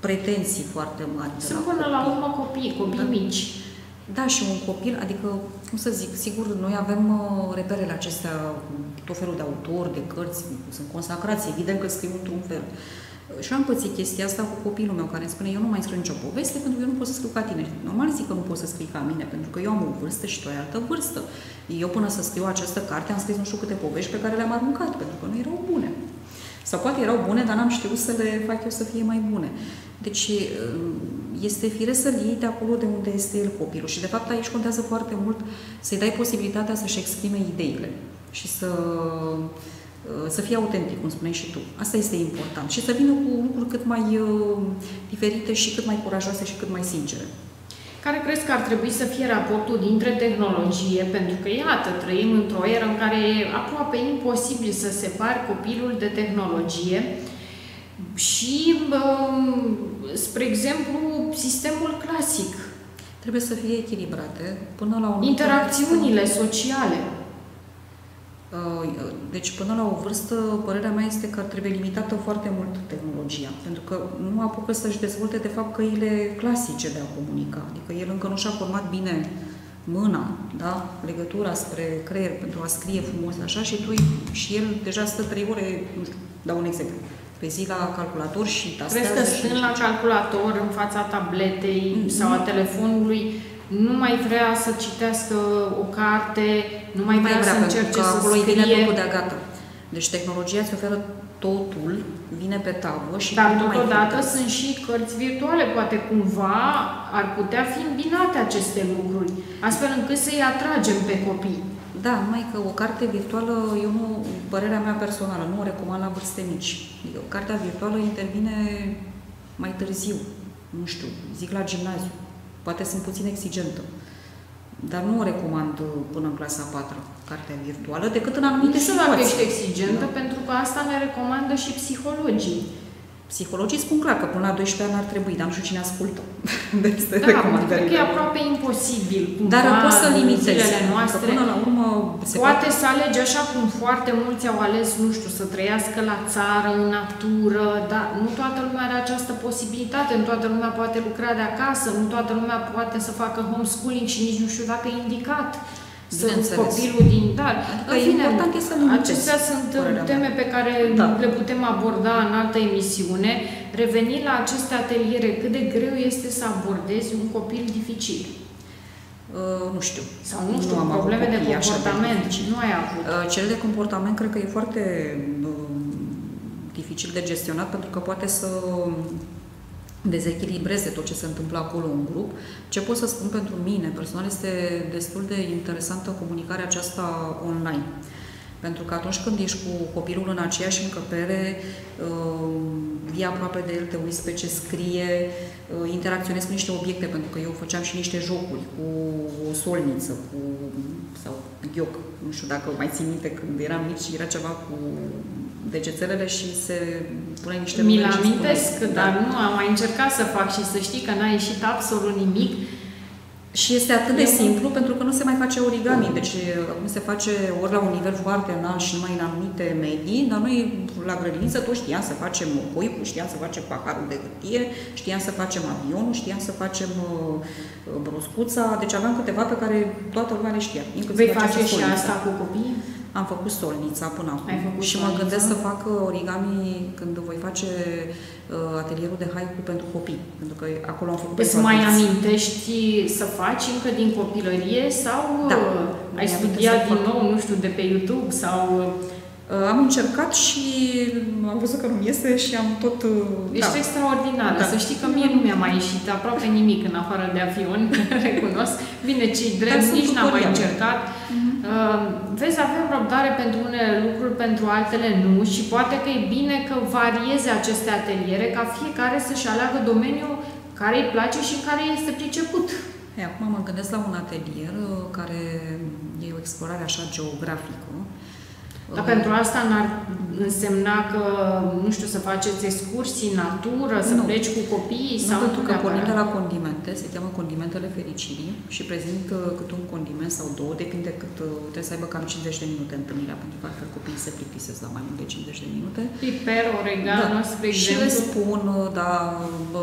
pretenții foarte mari. Sunt până copii. la urmă copii, copii da. mici. Da, și un copil, adică, cum să zic, sigur, noi avem uh, reperele acestea, tot felul de autori, de cărți, sunt consacrați, evident că scriu într-un fel. Și am pățit chestia asta cu copilul meu care îmi spune eu nu mai scriu nicio poveste pentru că eu nu pot să scriu ca tine. Normal zic că nu pot să scrii ca mine pentru că eu am o vârstă și tu ai altă vârstă. Eu până să scriu această carte am scris nu știu câte povești pe care le-am aruncat pentru că nu erau bune. Sau poate erau bune, dar n-am știut să le fac eu să fie mai bune. Deci este firesc să-l iei de acolo de unde este el copilul. Și de fapt aici contează foarte mult să-i dai posibilitatea să-și exprime ideile și să, să fie autentic, cum spuneai și tu. Asta este important. Și să vină cu lucruri cât mai uh, diferite și cât mai curajoase și cât mai sincere. Care crezi că ar trebui să fie raportul dintre tehnologie? Pentru că, iată, trăim într-o eră în care e aproape imposibil să separi copilul de tehnologie și, spre exemplu, sistemul clasic. Trebuie să fie echilibrate până la un Interacțiunile vârstă. sociale. Uh, deci, până la o vârstă, părerea mea este că ar trebui limitată foarte mult tehnologia, pentru că nu apucă să-și dezvolte, de fapt, căile clasice de a comunica. Adică el încă nu și-a format bine mâna, da? legătura spre creier pentru a scrie frumos așa și tu și el deja stă trei ore, nu știu, dau un exemplu, pe zi la calculator și tastează. Crezi că stând la calculator în fața tabletei mm-hmm. sau a telefonului, nu mai vrea să citească o carte, nu mai, nu vrea, mai vrea să încerce să acolo scrie. vine totul de gata. Deci tehnologia îți oferă totul, vine pe tavă și Dar totodată sunt și cărți virtuale, poate cumva ar putea fi îmbinate aceste lucruri, astfel încât să-i atragem pe copii. Da, numai că o carte virtuală, eu nu, părerea mea personală, nu o recomand la vârste mici. Adică, cartea virtuală intervine mai târziu, nu știu, zic la gimnaziu. Poate sunt puțin exigentă. Dar nu o recomand până în clasa 4, cartea virtuală, decât în anumite situații. Nu știu dacă ești exigentă, da. pentru că asta ne recomandă și psihologii. Psihologii spun clar că până la 12 ani ar trebui, dar nu știu cine ascultă. Este da, cred că e aproape imposibil. Dar poți să limitezi. Noastre, că până la urmă se poate să alegi așa cum foarte mulți au ales, nu știu, să trăiască la țară, în natură, dar nu toată lumea are această posibilitate, nu toată lumea poate lucra de acasă, nu toată lumea poate să facă homeschooling și nici nu știu dacă e indicat sunt copilul din... Da, adică în fine, important este să acestea sunt teme pe care da. le putem aborda în altă emisiune. Revenind la aceste ateliere, cât de greu este să abordezi un copil dificil? Uh, nu știu. Sau nu știu, am avut probleme de copii așa comportament. dificili. Nu ai avut. Uh, Cel de comportament cred că e foarte uh, dificil de gestionat pentru că poate să dezechilibreze tot ce se întâmplă acolo în grup. Ce pot să spun pentru mine personal este destul de interesantă comunicarea aceasta online. Pentru că atunci când ești cu copilul în aceeași încăpere, uh, vii aproape de el, te uiți pe ce scrie, uh, interacționezi cu niște obiecte, pentru că eu făceam și niște jocuri cu o solniță, cu, sau ghioc, nu știu dacă mai țin minte, când eram mici, era ceva cu degețelele și se pune niște Mi-l numere și amintesc, spune. dar nu, am mai încercat să fac și să știi că n-a ieșit absolut nimic. Și este atât de Eu- simplu pentru că nu se mai face origami. Deci acum se face ori la un nivel foarte înalt și numai în anumite medii, dar noi la grădiniță tot știam să facem coicul, știam să facem paharul de hârtie, știam să facem avionul, știam să facem uh, broscuța, deci aveam câteva pe care toată lumea le știa. inclusiv Vei această face și solniță. asta cu copiii? Am făcut solnița până acum Ai făcut și mă solnița? gândesc să fac origami când voi face uh, atelierul de haiku pentru copii, pentru că acolo am făcut Îți pentru mai adulți. amintești să faci încă din copilărie sau Da. uh, ai Mi-amintesc studiat să din fac. nou, nu știu, de pe YouTube sau... Uh, Am încercat și am văzut că nu iese și am tot... uh, Ești extraordinară. Da. Să știi că mie nu mi-a mai ieșit aproape nimic în afară de avion, recunosc. Bine, cei Dar drept, sunt nici n-am mai tutoriale. încercat. Mhm. Uh, vezi, avem răbdare pentru unele lucruri, pentru altele nu și poate că e bine că varieze aceste ateliere ca fiecare să-și aleagă domeniul care îi place și în care este priceput. Ei, acum mă gândesc la un atelier uh, care e o explorare așa geografică. Dar Uh, pentru asta n-ar însemna că, nu știu, să faceți excursii, natură, să Nu. pleci cu copiii Nu, sau pentru că neapărat? pornim de la condimente, se cheamă condimentele fericirii și prezint uh, câte un condiment sau două, depinde cât uh, trebuie să aibă cam 50 de minute întâlnirea, pentru că altfel copiii se plictisesc la mai mult de 50 de minute. Piper, oregano, spre și le exemplu. spun, uh, da, bă,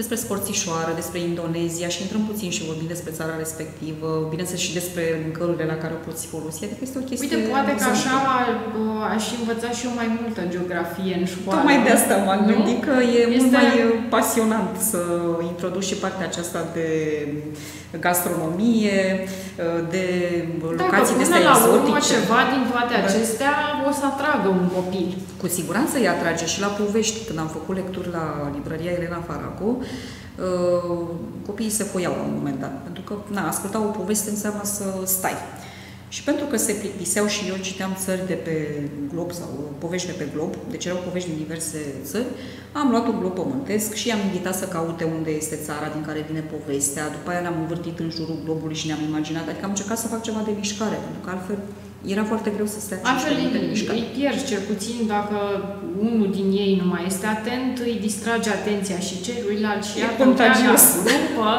despre scorțișoară, despre Indonezia și intrăm puțin și vorbim despre țara respectivă, bineînțeles și despre mâncărurile la care o poți folosi, adică este o chestie... Uite, poate că amuzantă. așa uh, aș învăța și eu mai multă geografie în școală. Tocmai de asta m-am Nu? gândit că e mult Este- mai pasionant să introduci și partea aceasta de gastronomie, de locații Dacă de până astea la urmă exotice. ceva din toate Da. acestea o să atragă un copil. Cu siguranță îi atrage și la povești. Când am făcut lecturi la librăria Elena Faraco, uh, copiii se foiau la un moment dat, pentru că na, asculta o poveste înseamnă să stai. Și pentru că se plictiseau și eu citeam țări de pe glob sau povești de pe glob, deci erau povești din diverse țări, am luat un glob pământesc și i-am invitat să caute unde este țara din care vine povestea, după aia ne-am învârtit în jurul globului și ne-am imaginat, adică am încercat să fac ceva de mișcare, pentru că altfel era foarte greu să stea Altfel 15 minute de îi, mișcare. îi pierzi, cel puțin dacă unul din ei nu mai este atent, îi distrage atenția și celuilalt și E iată contagios. întreaga grupă.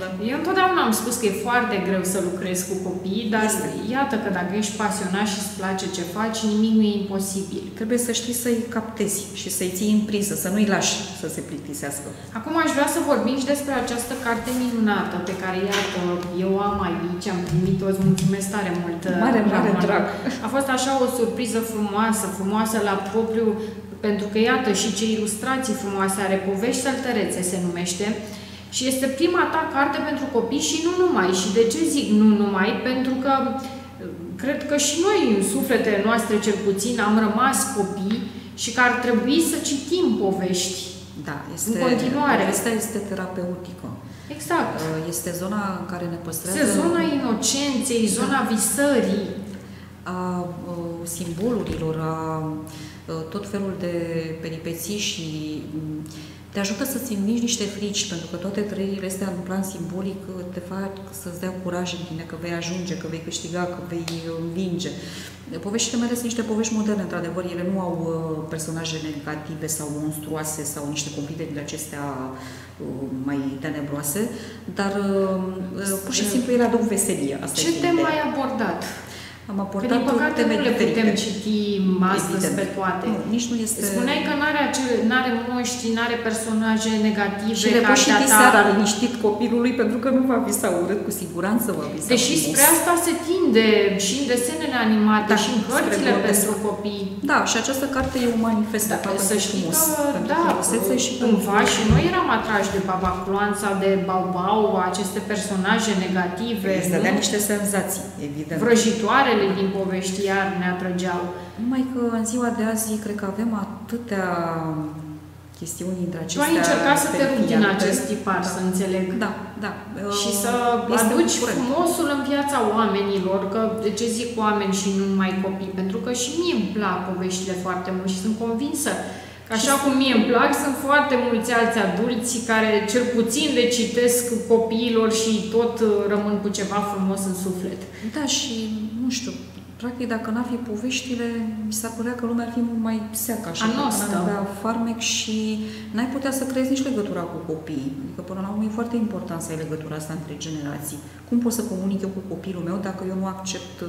Da. Eu întotdeauna am spus că e foarte greu să lucrezi cu copii, dar Este. iată că dacă ești pasionat și îți place ce faci, nimic nu e imposibil. Trebuie să știi să-i captezi și să-i ții în priză, să nu-i lași să se plictisească. Acum aș vrea să vorbim și despre această carte minunată pe care, iată, eu o am aici, am primit-o, îți mulțumesc tare mult. Mare, mare Ramona. Drag. A fost așa o surpriză frumoasă, frumoasă la propriu, pentru că, iată, și ce ilustrații frumoase are, Povești Săltărețe se numește, și este prima ta carte pentru copii și nu numai. Și de ce zic nu numai? Pentru că uh, cred că și noi, în sufletele noastre cel puțin, am rămas copii și că ar trebui să citim povești. Da, este, continuare. Povestea este terapeutică. Exact. Este zona în care ne păstrează Este zona inocenței, zona visării. A uh, simbolurilor, a uh, tot felul de peripeții și mm, te ajută să-ți învingi niște frici, pentru că toate trăirile astea în plan simbolic uh, te fac să-ți dea curaj în tine, că vei ajunge, că vei câștiga, că vei învinge. Poveștile mele sunt niște povești moderne, într-adevăr, ele nu au uh, personaje negative sau monstruoase sau niște conflicte din acestea uh, mai tenebroase, dar uh, uh, pur și simplu ele aduc veselie. Asta Ce este temă ideea. ai abordat? Am Că aportat din păcate teme nu le diferite. putem citi astăzi Evident. pe toate. Nu, nici nu este... Spuneai că n-are, acele, n-are moști, n-are personaje negative, Și le poți cartea citi ta. seara liniștit copilului pentru că nu va visa urât, cu siguranță va visa Deși frumos. spre asta se tinde și în desenele animate Da, și în spre cărțile grotesc. pentru copii. Da, și această carte e un manifest de Da, fapt să pentru știi frumos, că, pentru da, frumusețe și cumva pentru... și noi eram atrași de babacloanța, de baubau, aceste personaje negative, Îți dădea nu? niște senzații, evident. Vrăjitoarele din povești iar ne atrăgeau. Numai că în ziua de azi cred că avem atâtea chestiuni între Tu acestea. ai încercat să te rupi din terifiante. acest tipar, să înțeleg. Da, da. Și să Este aduci un curent. frumosul în viața oamenilor, că de ce zic oameni și nu numai copii, pentru că și mie îmi plac poveștile foarte mult și sunt convinsă că așa cum mie îmi plac, sunt foarte mulți alți adulți care cel puțin le citesc copiilor și tot uh, rămân cu ceva frumos în suflet. Da, și nu știu, practic dacă n-ar fi poveștile, mi s-ar părea că lumea ar fi mult mai seacă așa, Anostă. n-ar avea farmec și n-ai putea să creezi nici legătura cu copiii. Adică până la urmă e foarte important să ai legătura asta între generații. Cum pot să comunic eu cu copilul meu dacă eu nu accept uh,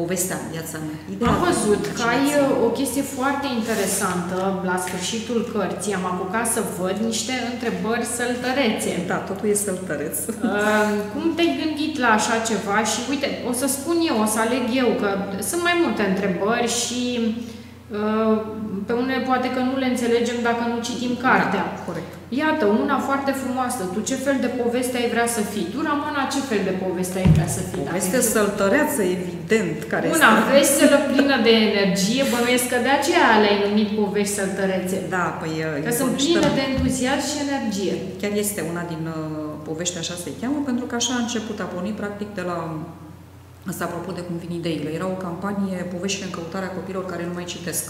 povestea în viața mea? Ideea Am de văzut că ai imaginație. uh, o chestie foarte interesantă la sfârșitul cărții. Am apucat să văd niște întrebări săltărețe. Da, totul e săltăreț. Uh, cum te-ai gândit la așa ceva? Și uite, o să spun eu, o să aleg eu, că sunt mai multe întrebări și uh, pe unele poate că nu le înțelegem dacă nu citim cartea. Da, corect. Iată, una foarte frumoasă. Tu ce fel de poveste ai vrea să fii? Tu, Ramona, ce fel de poveste ai vrea să fii? Poveste Dacă- săltăreață, evident, care Una este... veselă, plină de energie, bănuiesc că de aceea le-ai numit povești săltărețe. Da, păi... Că sunt pline de entuziasm și energie. Chiar este una din uh, povești, așa se cheamă, pentru că așa a început, a pornit practic de la... Asta apropo de cum vin ideile. Era o campanie, poveștile în căutarea copilor care nu mai citesc.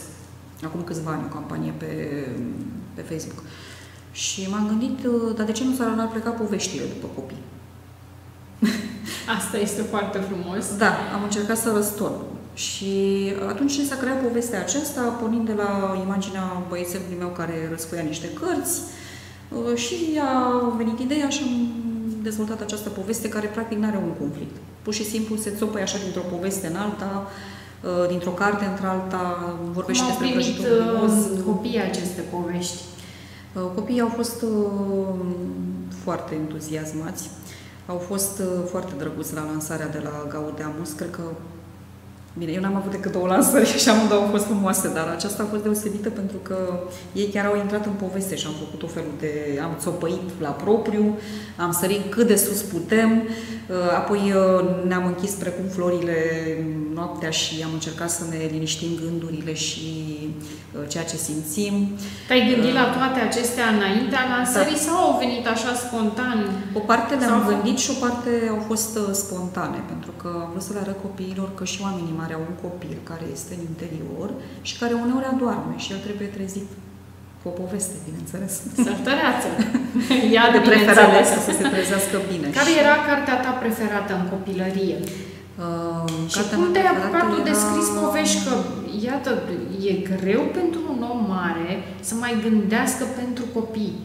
Acum câțiva ani, o campanie pe, pe Facebook. Și m-am gândit, uh, dar de ce nu s-ar n-ar pleca poveștile după copii? Asta este foarte frumos. Da, am încercat să răstorn. Și atunci s-a creat povestea aceasta, pornind de la imaginea băiețelului meu care răscoia niște cărți uh, și a venit ideea și am dezvoltat această poveste care practic nu are un conflict. Pur și simplu se țopăie așa dintr-o poveste în alta, uh, dintr-o carte într-alta, vorbește Cum au despre primit vrăjitul frumos. uh, copiii aceste povești? Uh, Copiii au fost uh, foarte entuziasmați, au fost uh, foarte drăguți la lansarea de la Gaudeamus. Cred că, bine, eu n-am avut decât două lansări și amândouă au fost frumoase, dar aceasta a fost deosebită pentru că ei chiar au intrat în poveste și am făcut o felul de... am țopăit la propriu, am sărit cât de sus putem, uh, apoi uh, ne-am închis precum florile noaptea și am încercat să ne liniștim gândurile și uh, ceea ce simțim. Te-ai gândit la toate acestea înaintea lansării sau au venit așa spontan? O parte le-am Sau- gândit și o parte au fost uh, spontane, pentru că am vrut să le arăt copiilor că și oamenii mari au un copil care este în interior și care uneori adorme și el trebuie trezit cu o poveste, bineînțeles. Săltăreață. Ia de preferat bineînțeles. să se trezească bine. Care Și, era cartea ta preferată în copilărie? uh, Și cartea cum mea te-ai preferată apucat tu de era- scris povești? Că, iată, e greu pentru un om mare să mai gândească pentru copii.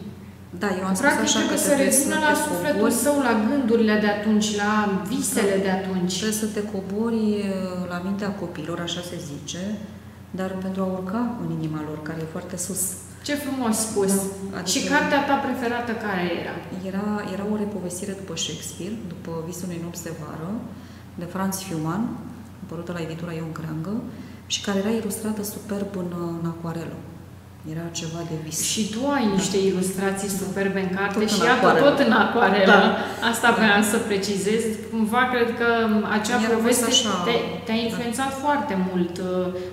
Da, eu am spus Practic, așa că trebuie să trebuie revină să la te sufletul cobori, său, la gândurile de atunci, la visele Da. de atunci. trebuie să te cobori uh, la mintea copiilor, așa se zice, dar pentru a urca în inima lor, care e foarte sus. Ce frumos spus. Da, adică- Și cartea ta preferată care era? Era, era o repovestire după Shakespeare, după Visul unei nopți de vară, de Franz Schumann, apărută la editura Ion Creangă, și care era ilustrată superb în, în acuarelă. Era ceva de vis. Și tu ai niște ilustrații superbe în carte Tot în și iată, acoarelă. tot în acoarelă. Da. Asta vreau să precizez. Cumva cred că acea Iar a fost poveste așa- te, te-a influențat foarte mult.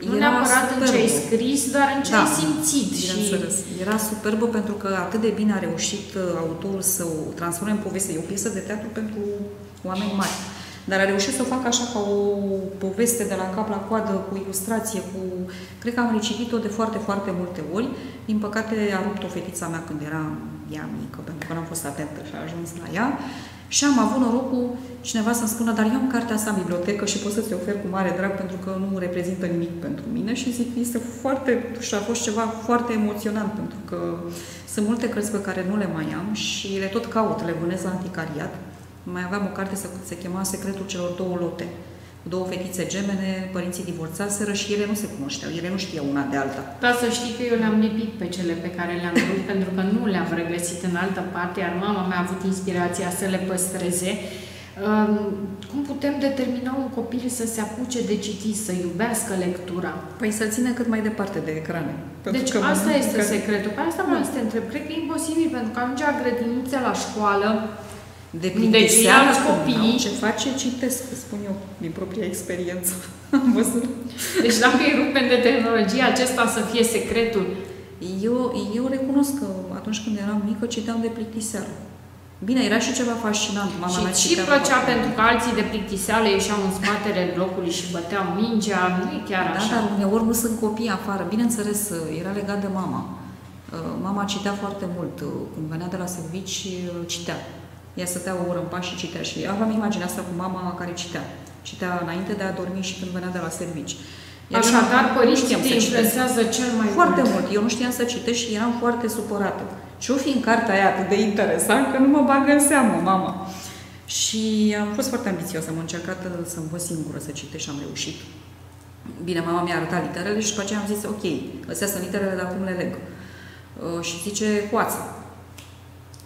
Nu Era neapărat în ce ai superbă. scris, dar în ce Da, ai simțit. Și Bineînțeles. Era superbă pentru că atât de bine a reușit uh, autorul să o transforme în poveste. E o piesă de teatru pentru oameni mari. Dar a reușit să o facă așa ca o poveste de la cap la coadă, cu ilustrație, cu... Cred că am recitit-o de foarte, foarte multe ori. Din păcate a rupt-o fetița mea când era ea mică, pentru că n-am fost atentă și a ajuns la ea. Și am avut norocul cineva să-mi spună, dar eu am cartea asta în bibliotecă și pot să-ți ofer cu mare drag pentru că nu reprezintă nimic pentru mine și zic, este foarte, și a fost ceva foarte emoționant pentru că sunt multe cărți pe care nu le mai am și le tot caut, le vânez la anticariat. Mai aveam o carte, se, se chema Secretul celor două lote, două fetițe gemene, părinții divorțaseră și ele nu se cunoșteau, ele nu știau una de alta. Da, să știi că eu le-am lipit pe cele pe care le-am rupt, pentru că nu le-am regăsit în altă parte, iar mama mea a avut inspirația să le păstreze. Um, cum putem determina un copil să se apuce de citit, să iubească lectura? Păi să ține cât mai departe de ecrane. Deci că asta este că... secretul. Pe asta vreau da. să te întreb. Cred că e imposibil, pentru că ajungea grădinița la școală, de deci alți copii. Ce face, citesc, spun eu, din propria experiență. Am văzut. Deci dacă îi rupem de tehnologie, acesta să fie secretul. Eu, eu recunosc că atunci când eram mică, citeam de plictiseală. Bine, era și ceva fascinant. Mama și și plăcea pentru că alții de plictiseală ieșeau în spatele blocului și băteau mingea, nu e chiar da, așa. Da, dar uneori nu sunt copii afară. Bineînțeles, era legat de mama. Uh, mama citea foarte mult. Uh, când venea de la servici, uh, citea. Ea stătea o oră în pas și citea. Și aveam imaginea asta cu mama care citea. Citea înainte de a dormi și când venea de la servici. Iar Așadar, părinții te influențează cel mai Foarte mult. mult. Eu nu știam să citesc și eram foarte supărată. Ce-o fi în cartea aia atât de interesant că nu mă bagă în seamă, mama. Și am fost foarte ambițioasă, am încercat să învăț singură să citesc și am reușit. Bine, mama mi-a arătat literele și după aceea am zis, ok, astea sunt literele, dar cum le leg? Uh, și zice, coață.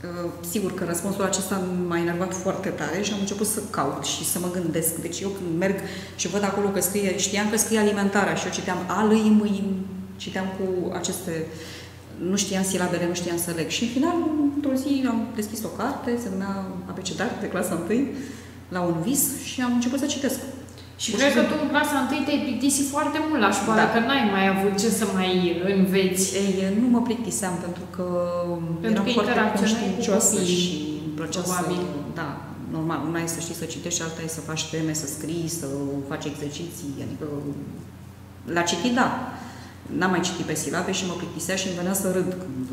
Uh, sigur că răspunsul acesta m-a enervat foarte tare și am început să caut și să mă gândesc. Deci eu când merg și văd acolo că scrie, știam că scrie alimentarea și eu citeam alăi mâini, citeam cu aceste, nu știam silabele, nu știam să leg. Și în final, într-o zi am deschis o carte, se numea Abecedat de clasa 1, la un vis și am început să citesc. Și cred că tu în clasa întâi te-ai plictisit foarte mult la școală, da. că n-ai mai avut ce să mai înveți. Ei, nu mă plictiseam pentru că pentru eram că foarte conștiincioasă și îmi plăcea să... Da, normal, una e să știi să citești, alta e să faci teme, să scrii, să faci exerciții, adică la citit, da. N-am mai citit pe silabe și mă plictisea și îmi venea să râd când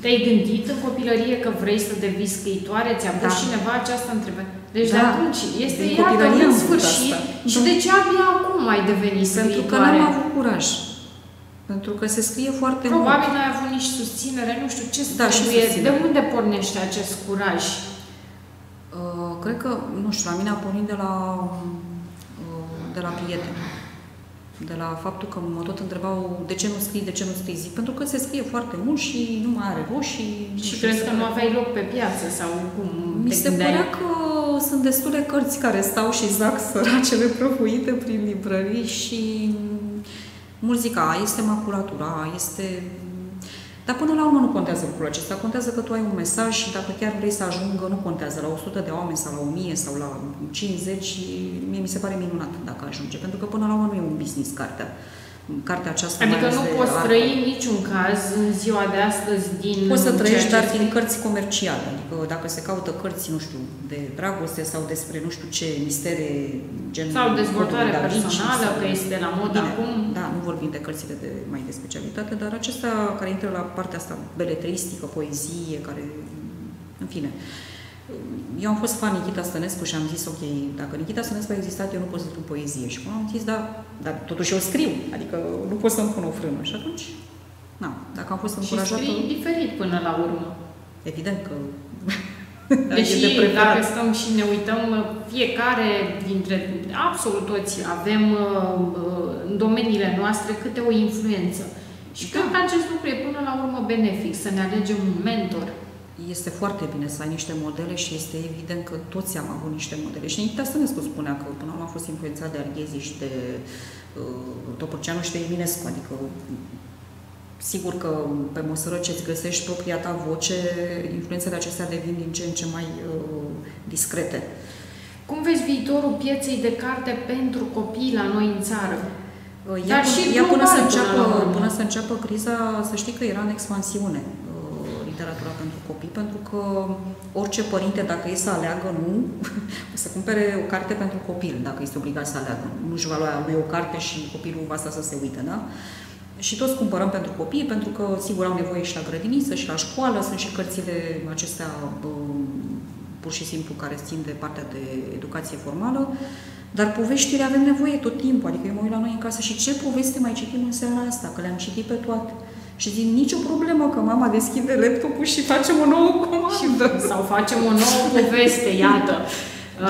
te-ai gândit în copilărie că vrei să devii scriitoare? Ți-a pus da. cineva această întrebare? Deci da. de atunci este Din iată în sfârșit asta. și da. de ce abia acum ai devenit scriitoare? Pentru că n-am avut curaj. Pentru că se scrie foarte Probabil mult. Probabil ai avut nici susținere, nu știu ce da, trebuie. De unde pornește acest curaj? Uh, cred că, nu știu, la mine a pornit de la, uh, de la prieteni de la faptul că mă tot întrebau de ce nu scrii, de ce nu scrii. Zic, pentru că se scrie foarte mult și nu mai are rost și... Și crezi că nu aveai loc pe piață sau cum Mi se părea că sunt destule cărți care stau și zac săracele prăfuite prin librării și muzica este maculatura, este dar până la urmă nu contează lucrul acesta, contează că tu ai un mesaj și dacă chiar vrei să ajungă, nu contează. La 100 de oameni sau la 1000 sau la 50, mie mi se pare minunat dacă ajunge, pentru că până la urmă nu e un business cartea cartea aceasta. Adică nu poți trăi în niciun caz în ziua de astăzi din... Poți să trăiești, dar din cărți comerciale. Adică dacă se caută cărți, nu știu, de dragoste sau despre nu știu ce mistere gen... Sau dezvoltare personală, sau... că este la mod Bine, acum. Da, nu vorbim de cărțile de, mai de specialitate, dar acestea care intră la partea asta beletristică, poezie, care... În fine. Eu am fost fan Nikita Stănescu și am zis, ok, dacă Nikita Stănescu a existat, eu nu pot să scriu poezie. Și am zis, da, dar totuși eu scriu, adică nu pot să-mi pun o frână. Și atunci, na, dacă am fost încurajată... Și scrii diferit până la urmă. Evident că... Deși, de dacă stăm și ne uităm, fiecare dintre, absolut toți, avem uh, uh, în domeniile noastre câte o influență. Și da. cred că acest lucru e până la urmă benefic, să ne alegem un mentor este foarte bine să ai niște modele și este evident că toți am avut niște modele. Și Nikita Stănescu spunea că până la a fost influențat de Arghezi și de uh, Topărceanu și de Eminescu, adică sigur că pe măsură ce îți găsești propria ta voce, influențele acestea devin din ce în ce mai uh, discrete. Cum vezi viitorul pieței de carte pentru copii la noi în țară? Uh, ea, Dar și ea până, să înceapă, până să înceapă criza, să știi că era în expansiune literatura pentru copii, pentru că orice părinte, dacă e să aleagă, nu, o să cumpere o carte pentru copil, dacă este obligat să aleagă. Nu-și va lua lui o carte și copilul va sta să se uite, da? Și toți cumpărăm pentru copii, pentru că, sigur, au nevoie și la grădiniță, și la școală, sunt și cărțile acestea pur și simplu care țin de partea de educație formală, dar poveștile avem nevoie tot timpul, adică eu mă uit la noi în casă și ce poveste mai citim în seara asta, că le-am citit pe toate. Și zic, nicio problemă că mama deschide laptopul și facem o nouă comandă. Sau facem o nouă poveste, iată.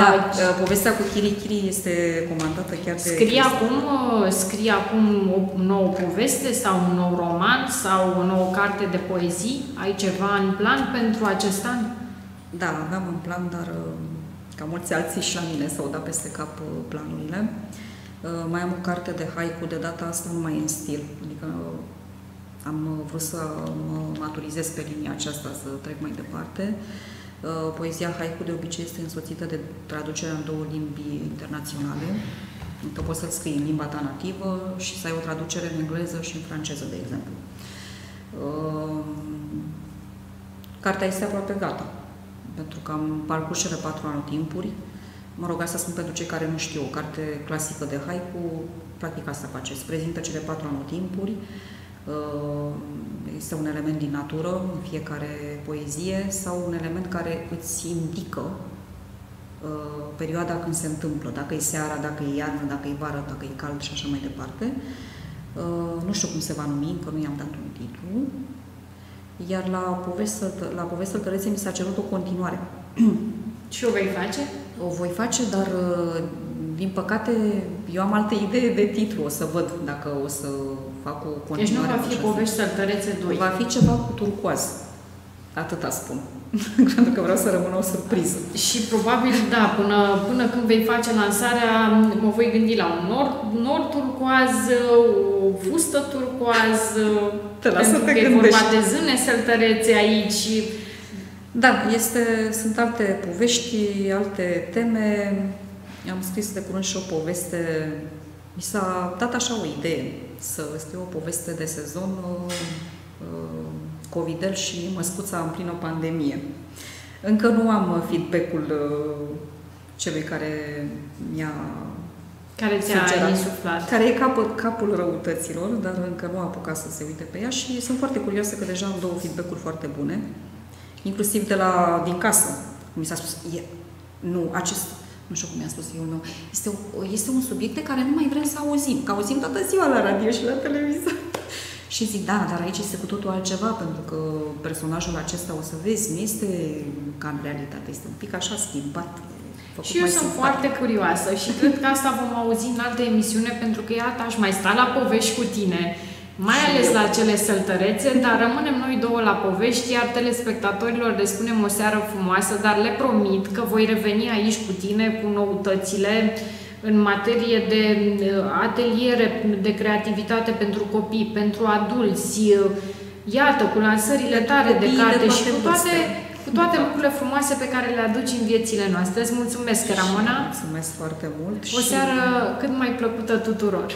Da, uh, povestea cu Chiri Chiri este comandată chiar de... Scrie acum, uh, scrie acum o nouă poveste sau un nou roman sau o nouă carte de poezii? Ai ceva în plan pentru acest an? Da, aveam în plan, dar uh, ca mulți alții și la mine s-au dat peste cap planurile. Mai am o carte de haiku, de data asta nu mai e în stil, adică am vrut să mă maturizez pe linia aceasta, să trec mai departe. Uh, poezia haiku de obicei este însoțită de traducerea în două limbi internaționale. Că poți să-l scrii în limba ta nativă și să ai o traducere în engleză și în franceză, de exemplu. Uh, cartea este aproape gata, pentru că am parcurs cele patru anotimpuri. Mă rog, asta spun pentru cei care nu știu, o carte clasică de haiku, practic asta face, îți prezintă cele patru anotimpuri, uh, este un element din natură în fiecare poezie sau un element care îți indică uh, perioada când se întâmplă, dacă e seara, dacă e iarnă, dacă e vară, dacă e cald și așa mai departe. Uh, nu știu cum se va numi, încă nu i-am dat un titlu. Iar la povestea, la povestea Tăreței mi s-a cerut o continuare. și o vei face? O voi face, dar uh, din păcate eu am alte idee de titlu, o să văd dacă o să fac o continuare. Deci nu va fi povești săltărețe 2. Va fi ceva cu turcoaz. Atâta spun. Pentru că vreau să rămână o surpriză. Și probabil, da, până, până când vei face lansarea, mă voi gândi la un nord, nord turcoaz, o fustă turcoaz, Te lasă pentru te că gândești. e vorba de zâne săltărețe aici. Da, este, sunt alte povești, alte teme. Am scris de curând și o poveste mi s-a dat așa o idee să scriu o poveste de sezon uh, uh, Covidel și măscuța în plină pandemie. Încă nu am feedback-ul uh, celui care mi-a care ți-a insuflat. Care e capul, capul răutăților, dar încă nu a apucat să se uite pe ea și sunt foarte curioasă că deja am două feedback-uri foarte bune, inclusiv de la, din casă. Mi s-a spus, e, nu, acest, nu știu cum mi-a spus eu, nu, este, o, este un subiect de care nu mai vrem să auzim, că auzim toată ziua la radio și la televizor. și zic, da, dar aici este cu totul altceva, pentru că personajul acesta, o să vezi, nu este ca în realitate, este un pic așa schimbat. Și eu sunt foarte curioasă și cred că asta vom auzi în alte emisiune, pentru că iată, aș mai sta la povești cu tine mai ales la cele săltărețe, dar rămânem noi două la povești, iar telespectatorilor le spunem o seară frumoasă, dar le promit că voi reveni aici cu tine cu noutățile în materie de ateliere de creativitate pentru copii, pentru adulți, iată, cu lansările tare de carte și cu toate, cu toate da. lucrurile frumoase pe care le aduci în viețile noastre. Îți mulțumesc, Ramona! Mulțumesc foarte mult! O seară cât mai plăcută tuturor!